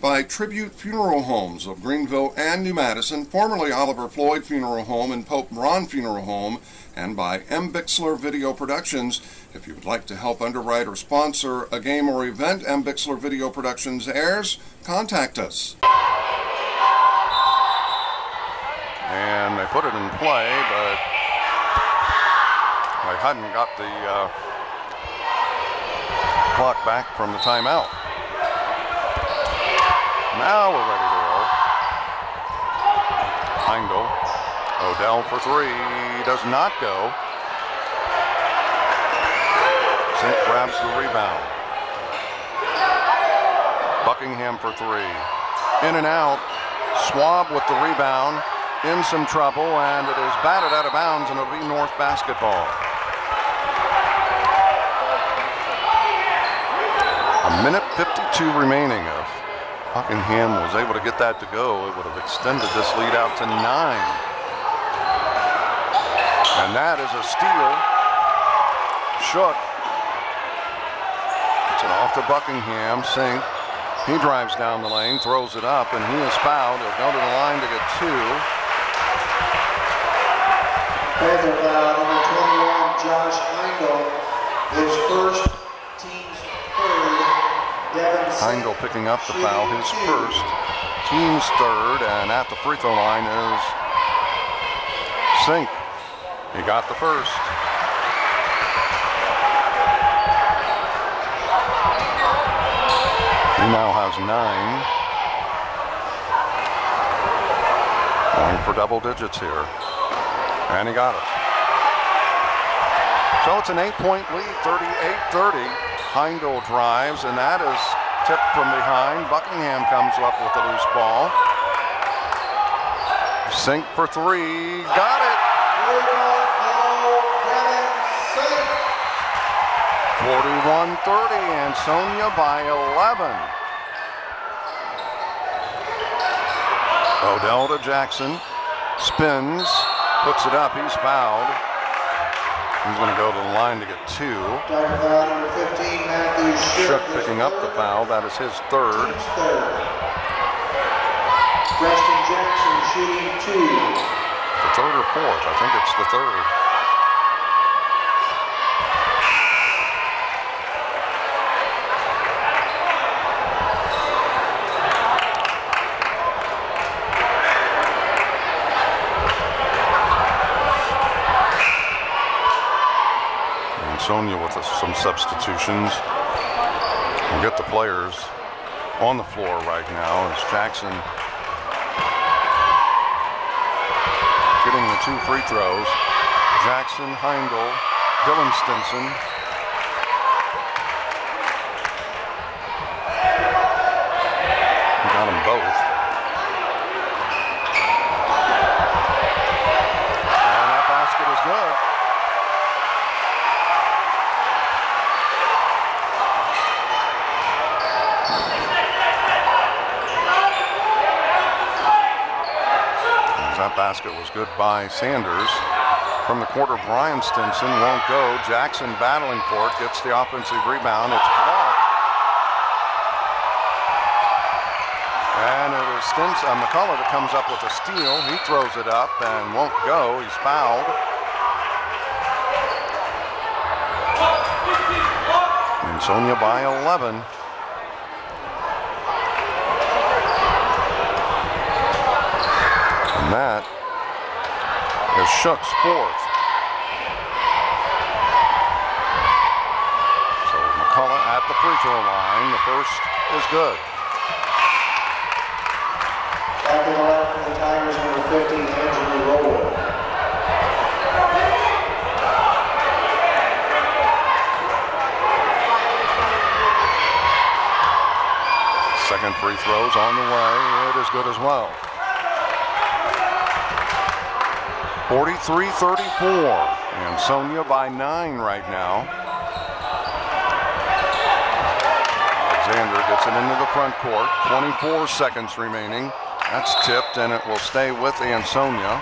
By Tribute Funeral Homes of Greenville and New Madison, formerly Oliver Floyd Funeral Home and Pope Braun Funeral Home, and by M. Bixler Video Productions. If you would like to help underwrite or sponsor a game or event M. Bixler Video Productions airs, contact us. And they put it in play, but they hadn't got the uh, clock back from the timeout. Now we're ready to roll. Heindel. Odell for three. Does not go. Sink grabs the rebound. Buckingham for three. In and out. Schwab with the rebound. In some trouble, and it is batted out of bounds, and it'll be North basketball. A minute 52 remaining. If Buckingham was able to get that to go, it would have extended this lead out to nine. And that is a steal. Shook. It's an off to Buckingham. Sink. He drives down the lane, throws it up, and he is fouled. He'll go to the line to get two. Panther foul number 21, Josh Heindel. His first, team's third. Devin. Heindel picking up the foul, his first, team's third, and at the free throw line is Sink. He got the first. He now has nine. Going for double digits here. And he got it. So it's an eight-point lead, 38-30. Heindel drives, and that is tipped from behind. Buckingham comes up with the loose ball. Sink for three. Got it. 41-30, and Sonia by 11. Odell to Jackson. Spins. Puts it up. He's fouled. He's going to go to the line to get two. Tiger number 15, Matthew Shook. Picking up the foul. That is his third. Third. Preston Jackson shooting two. The third or fourth. I think it's the third. And Sonia with us- some substitutions. We'll get the players on the floor right now as Jackson getting the two free throws. Jackson, Heindel, Dylan Stinson. He got them both. And that basket is good. That basket was good by Sanders. From the quarter, Brian Stinson won't go. Jackson battling for it, gets the offensive rebound. It's blocked. And it is Stinson, McCullough that comes up with a steal. He throws it up and won't go. He's fouled. Ansonia by 11. And that is Shook's fourth. So McCullough at the free throw line. The first is good. Back to the left for the Tigers, number 15, Andrew Rowland. Second free throw's on the way. It is good as well. 43-34. Ansonia by nine right now. Alexander gets it into the front court. 24 seconds remaining. That's tipped and it will stay with Ansonia.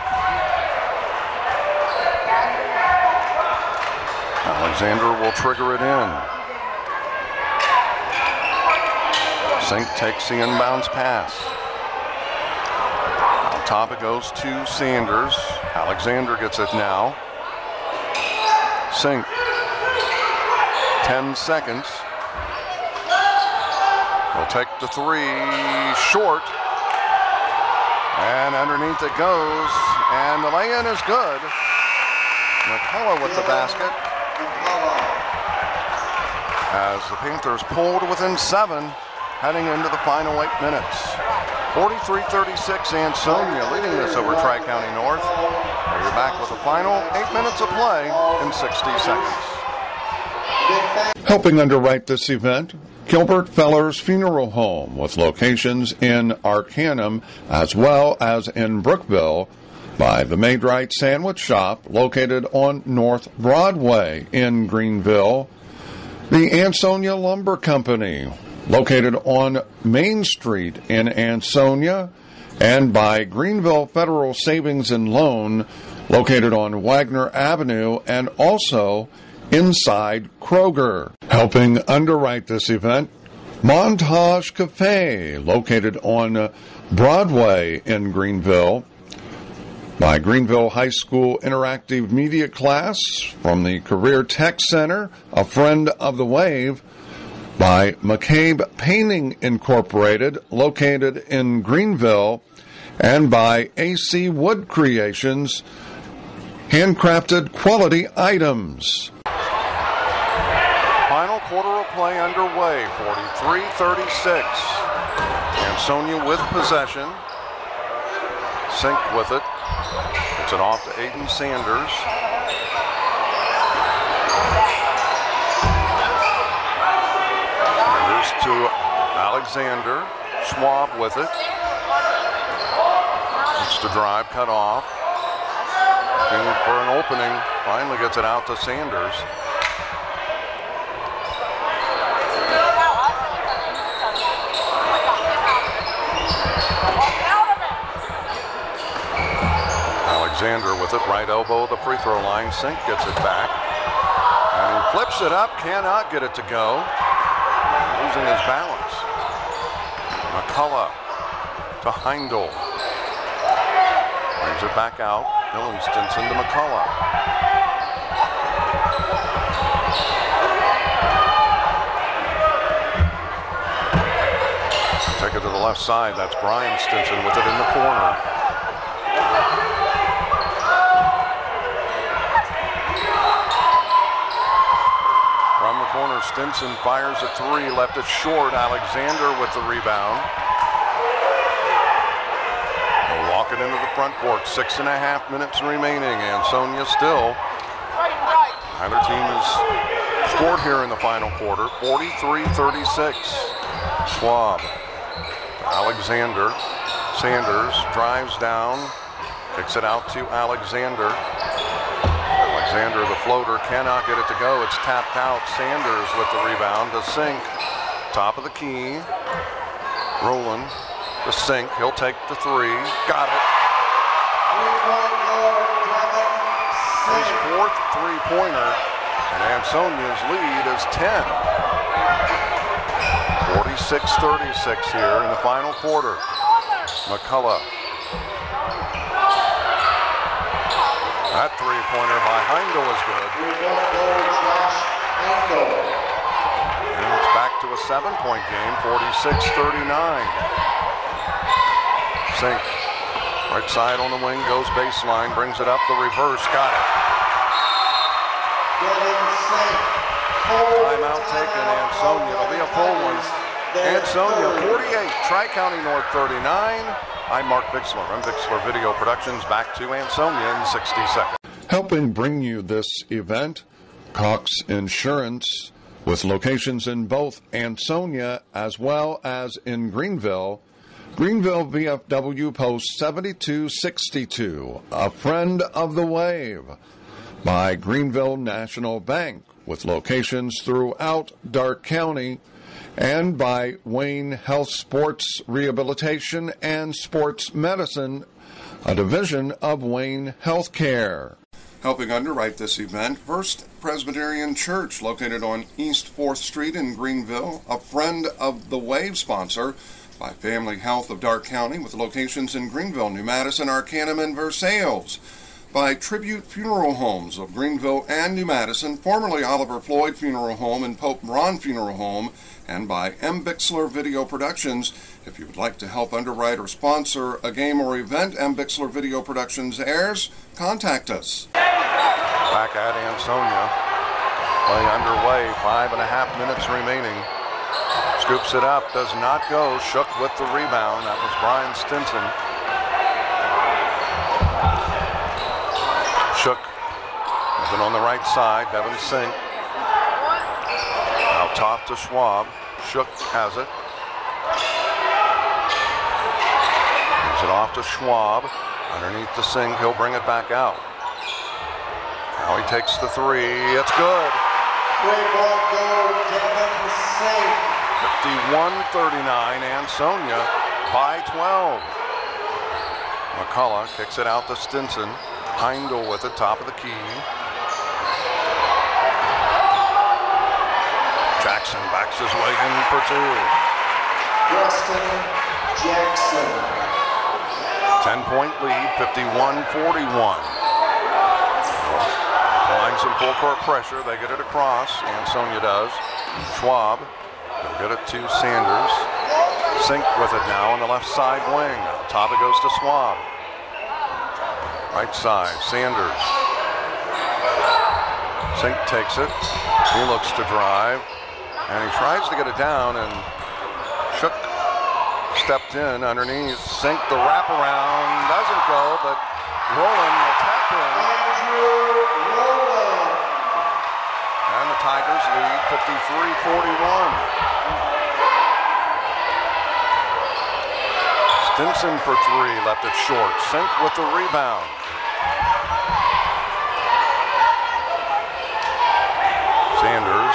Alexander will trigger it in. Sink takes the inbounds pass. Top it goes to Sanders. Alexander gets it now. Sink. 10 seconds. He'll take the three short. And underneath it goes. And the lay-in is good. McCullough with the basket. As the Panthers pulled within seven heading into the final eight minutes. 43-36 Ansonia leading this over Tri-County North. We're back with the final eight minutes of play in 60 seconds. Helping underwrite this event, Gilbert Fellers Funeral Home with locations in Arcanum as well as in Brookville by the Maid-Rite Sandwich Shop located on North Broadway in Greenville. The Ansonia Lumber Company located on Main Street in Ansonia, and by Greenville Federal Savings and Loan, located on Wagner Avenue and also inside Kroger. Helping underwrite this event, Montage Cafe, located on Broadway in Greenville. By Greenville High School Interactive Media Class from the Career Tech Center, a friend of the Wave, by McCabe Painting Incorporated, located in Greenville, and by AC Wood Creations, handcrafted quality items. Final quarter of play underway, 43-36. Ansonia with possession. Sink with it. It's it off to Aiden Sanders. Sanders to Alexander. Schwab with it. It's to drive, cut off. Looking for an opening. Finally gets it out to Sanders. Alexander with it, right elbow, the free throw line. Sink gets it back. And flips it up, cannot get it to go. Losing his balance. McCullough to Heindel. Brings it back out. Stinson to McCullough. Take it to the left side. That's Brian Stinson with it in the corner. From the corner, Stinson fires a three, left it short. Alexander with the rebound. They'll walk it into the front court. Six and a half minutes remaining, Ansonia still Neither team has scored here in the final quarter. 43-36. Schwab. Alexander. Sanders drives down, kicks it out to Alexander. Alexander, the floater, cannot get it to go. It's tapped out. Sanders with the rebound to Sink. Top of the key. Rowland to Sink. He'll take the three. Got it. His fourth three-pointer, and Ansonia's lead is 10. 46-36 here in the final quarter. McCullough. That three-pointer by Heindel is good. And it's back to a seven-point game, 46-39. Sink. Right side on the wing, goes baseline, brings it up, the reverse, got it. Timeout taken, Ansonia. It'll be a full one. Ansonia 48, Tri-County North 39. I'm Mark Bixler. I'm Bixler Video Productions. Back to Ansonia in 60 seconds. Helping bring you this event, Cox Insurance, with locations in both Ansonia as well as in Greenville. Greenville VFW Post 7262, a friend of the wave, by Greenville National Bank, with locations throughout Darke County, and by Wayne Health Sports Rehabilitation and Sports Medicine, a division of Wayne Healthcare. Helping underwrite this event, First Presbyterian Church, located on East 4th Street in Greenville, a friend of the Wave sponsor by Family Health of Darke County, with locations in Greenville, New Madison, Arcanum, and Versailles. By Tribute Funeral Homes of Greenville and New Madison, formerly Oliver Floyd Funeral Home and Pope Braun Funeral Home, and by M. Bixler Video Productions. If you would like to help underwrite or sponsor a game or event M. Bixler Video Productions airs, contact us. Back at Ansonia. Play underway, five and a half minutes remaining. Scoops it up, does not go. Shook with the rebound. That was Brian Stinson. Shook. Been on the right side. Devin Sink. Top to Schwab. Shook has it. Gives it off to Schwab. Underneath the Sink. He'll bring it back out. Now he takes the three. It's good. Great ball goal, Devin Safe. 51-39, Ansonia by 12. McCullough kicks it out to Stinson. Heindel with it, top of the key. His way in for two. Preston Jackson. 10-point lead, 51-41. Applying some full court pressure. They get it across. Ansonia does. Schwab. They'll get it to Sanders. Sink with it now on the left side wing. Top it goes to Schwab. Right side, Sanders. Sink takes it. He looks to drive. And he tries to get it down and Shook stepped in underneath. Sink the wraparound. Doesn't go, but Rowland will tap in. And the Tigers lead 53-41. Stinson for three, left it short. Sink with the rebound. Sanders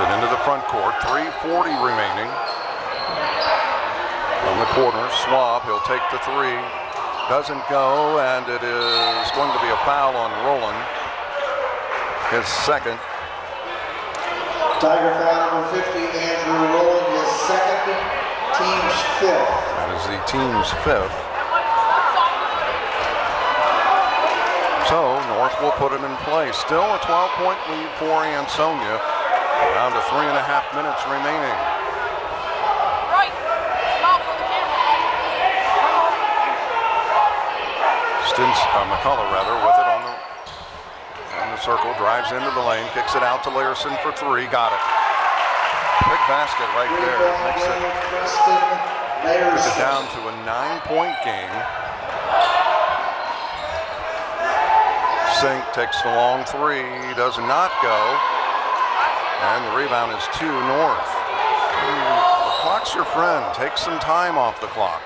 it into the front court. 3.40 remaining. From the corner, Schwab, he'll take the three. Doesn't go, and it is going to be a foul on Rowland. His second. Tiger foul number 50, Andrew Rowland, his second, team's fifth. That is the team's fifth. So North will put it in play. Still a 12-point lead for Ansonia. Down to three and a half minutes remaining. Right. Smile for the camera. Stins, uh, McCullough rather, with it on the on the circle, drives into the lane, kicks it out to Larson for three, got it. Big basket right there. Makes it, Preston puts it down to a nine-point game. Sink takes the long three, does not go. And the rebound is to north. The clock's your friend. Take some time off the clock.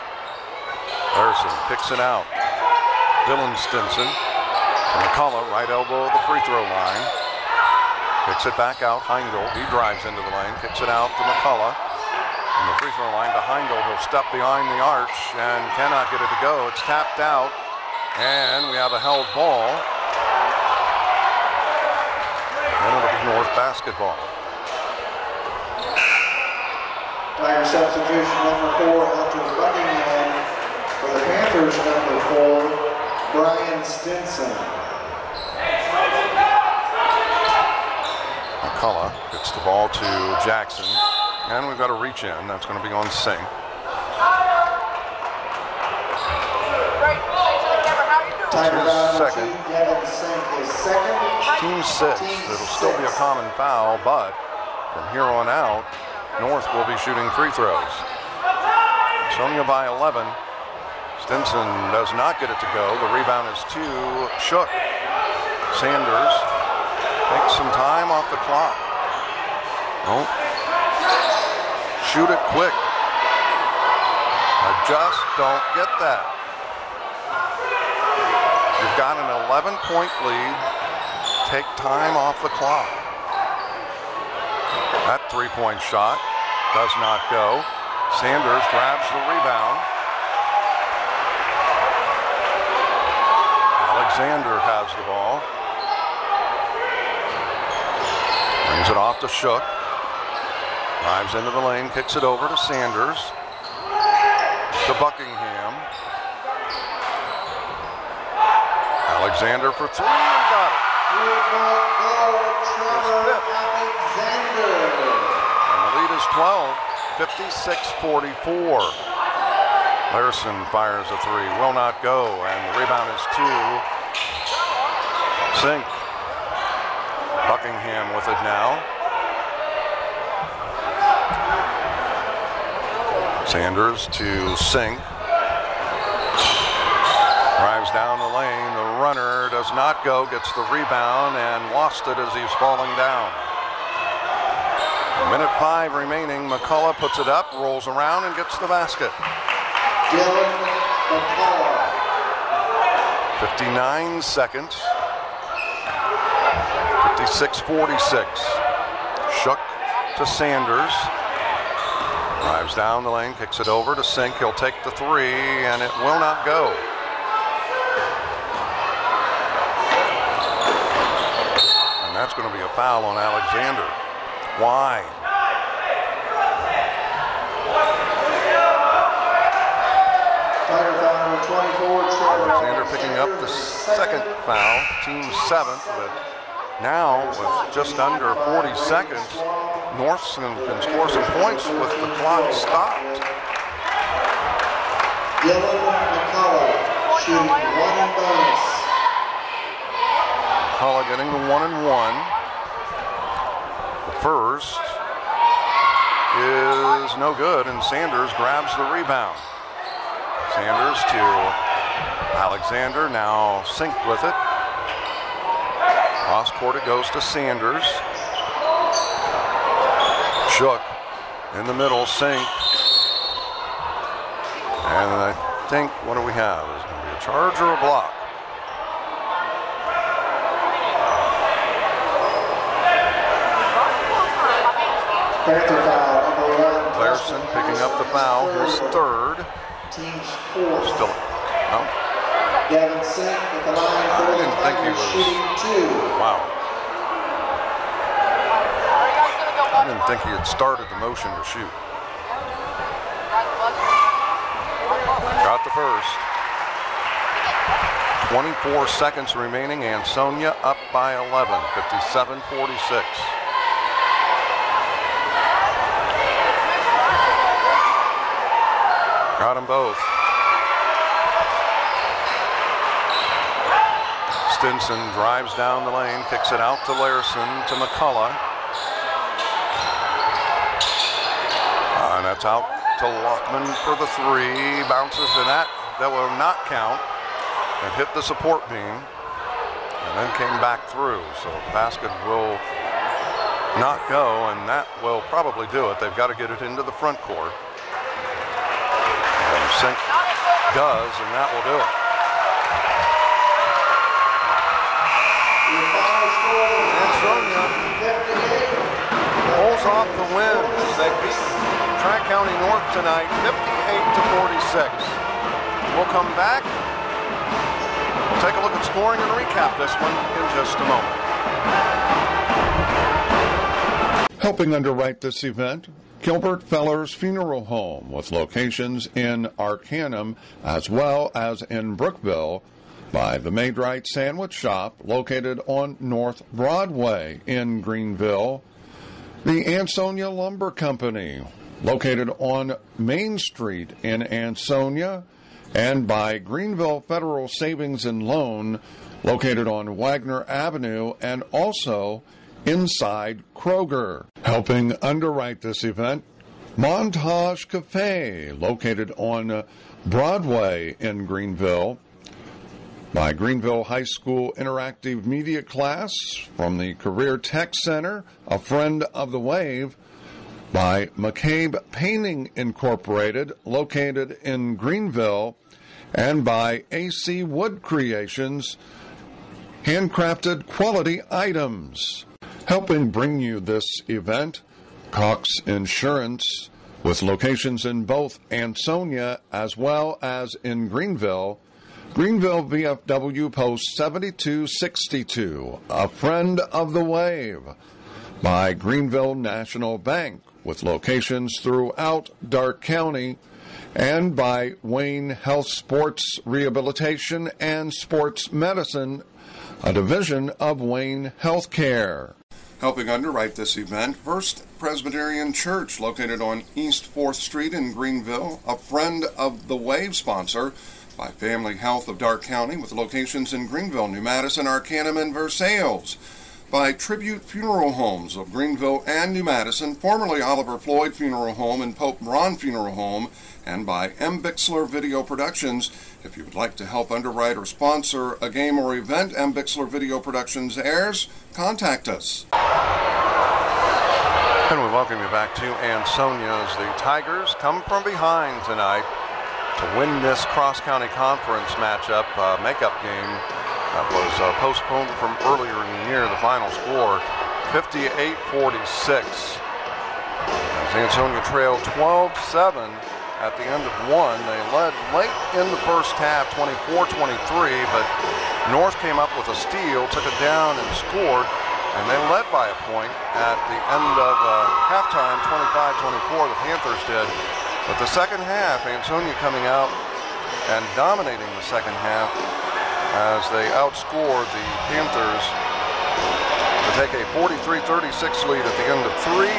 Larson picks it out. Dylan Stinson. McCullough, right elbow of the free throw line. Kicks it back out. Heindel, he drives into the lane, kicks it out to McCullough. From the free throw line to Heindel, he'll step behind the arch and cannot get it to go. It's tapped out, and we have a held ball. And it'll be North basketball. Tiger substitution number four, Hunter Buckingham. For the Panthers, number four, Brian Stinson. McCullough gets the ball to Jackson. And we've got a reach in. That's going to be on Sink. Right. Say to the camera, two, second. Team six. It'll still be a common foul, but from here on out, North will be shooting free throws. Sonia by 11. Stinson does not get it to go. The rebound is to Shook. Sanders takes some time off the clock. Nope. Shoot it quick. I just don't get that. You've got an 11 point lead. Take time off the clock. That three point shot does not go. Sanders grabs the rebound. Alexander has the ball. Brings it off to Shook. Drives into the lane, kicks it over to Sanders. To Buckingham. Alexander for three and got it. And the lead is 12, 56-44. Larson fires a three, will not go, and the rebound is to. Sink. Buckingham with it now. Sanders to Sink. Down the lane. The runner does not go, gets the rebound, and lost it as he's falling down. Minute five remaining. McCullough puts it up, rolls around, and gets the basket. Dylan McCullough. 59 seconds. 56-46. Shook to Sanders. Drives down the lane, kicks it over to Sink. He'll take the three, and it will not go. And that's going to be a foul on Alexander. Why? Tiger foul number 24, Trevor Alexander picking up the second foul, team seventh, but now with just under 40 seconds, Northson can score some points with the clock stopped. Dylan McCullough shooting one and bonus. McCullough getting the one and one. The first is no good, and Sanders grabs the rebound. Sanders to Alexander, now Sink with it. Cross court it goes to Sanders. Shook in the middle, Sink. And I think, what do we have? Is it going to be a charge or a block? Panther foul number 11. Larson picking up the foul, his third. Still, no, Devin Sink at the line for I didn't think he was- shooting two. wow. Are you guys gonna go I didn't think he had started the motion to shoot. Got the? Got the first. 24 seconds remaining, Ansonia up by 11, 57-46. Got them both. Stinson drives down the lane, kicks it out to Larson, to McCullough. Uh, and that's out to Lockwood for the three. Bounces and that that will not count. And hit the support beam. and then came back through. So the basket will not go, and that will probably do it. They've got to get it into the front court. And Sink does, and that will do it. Ansonia pulls off the win as they beat Tri-County North tonight, 58 to 46. We'll come back. We'll take a look at scoring and recap this one in just a moment. Helping underwrite this event, Gilbert Fellers Funeral Home, with locations in Arcanum as well as in Brookville, by the Maid-Rite Sandwich Shop, located on North Broadway in Greenville, the Ansonia Lumber Company, located on Main Street in Ansonia, and by Greenville Federal Savings and Loan, located on Wagner Avenue and also inside Kroger. Helping underwrite this event, Montage Cafe, located on uh, Broadway in Greenville, by Greenville High School Interactive Media Class from the Career Tech Center, a friend of the Wave, by McCabe Painting Incorporated, located in Greenville, and by AC Wood Creations, handcrafted quality items. Helping bring you this event, Cox Insurance, with locations in both Ansonia as well as in Greenville. Greenville VFW Post 7262, a friend of the wave, by Greenville National Bank, with locations throughout Darke County, and by Wayne Health Sports Rehabilitation and Sports Medicine, a division of Wayne Healthcare. Helping underwrite this event, First Presbyterian Church, located on East 4th Street in Greenville, a friend of the Wave sponsor, by Family Health of Darke County, with locations in Greenville, New Madison, Arcanum, and Versailles. By Tribute Funeral Homes of Greenville and New Madison, formerly Oliver Floyd Funeral Home and Pope Braun Funeral Home, and by M. Bixler Video Productions. If you would like to help underwrite or sponsor a game or event M. Bixler Video Productions airs, contact us. And we welcome you back to Ansonia as the Tigers come from behind tonight to win this cross-county conference matchup uh, makeup game that was uh, postponed from earlier in the year. The final score, 58-46. As Ansonia trailed 12-7 at the end of one. They led late in the first half, 24-23, but North came up with a steal, took it down and scored, and they led by a point at the end of uh, halftime, 25-24, the Panthers did. But the second half, Ansonia coming out and dominating the second half as they outscored the Panthers to take a 43-36 lead at the end of three,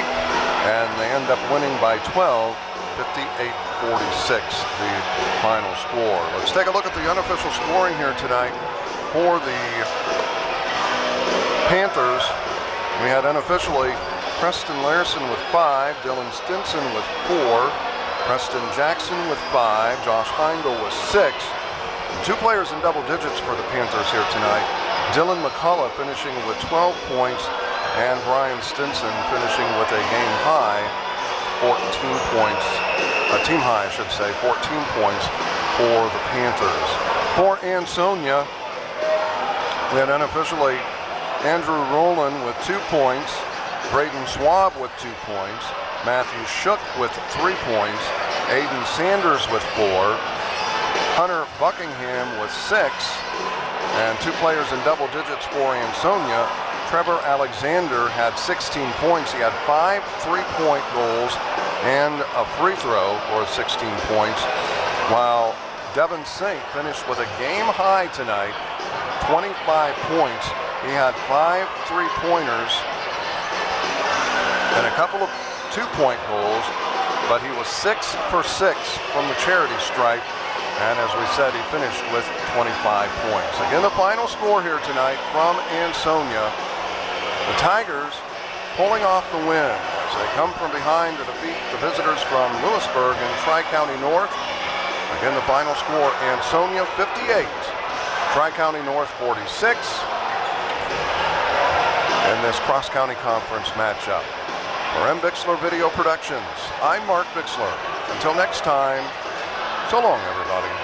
and they end up winning by 12, 58-46, the final score. Let's take a look at the unofficial scoring here tonight for the Panthers. We had unofficially Preston Larson with five, Dylan Stinson with four, Preston Jackson with five, Josh Heindel with six. Two players in double digits for the Panthers here tonight. Dylan McCullough finishing with 12 points, and Brian Stinson finishing with a game high 14 points, a team high, I should say, 14 points for the Panthers. For Ansonia, had unofficially Andrew Rowland with two points, Braden Schwab with two points, Matthew Shook with three points, Aiden Sanders with four, Hunter Buckingham with six, and two players in double digits for Ansonia. Trevor Alexander had 16 points. He had five three-point goals and a free throw for 16 points, while Devin Sink finished with a game high tonight, 25 points. He had five three-pointers and a couple of two-point goals, but he was six for six from the charity stripe. And as we said, he finished with 25 points. Again, the final score here tonight from Ansonia. The Tigers pulling off the win as they come from behind to defeat the visitors from Lewisburg and Tri-County North. Again, the final score, Ansonia 58, Tri-County North 46. in this cross-county conference matchup. For M. Bixler Video Productions, I'm Mark Bixler. Until next time, so long, everybody.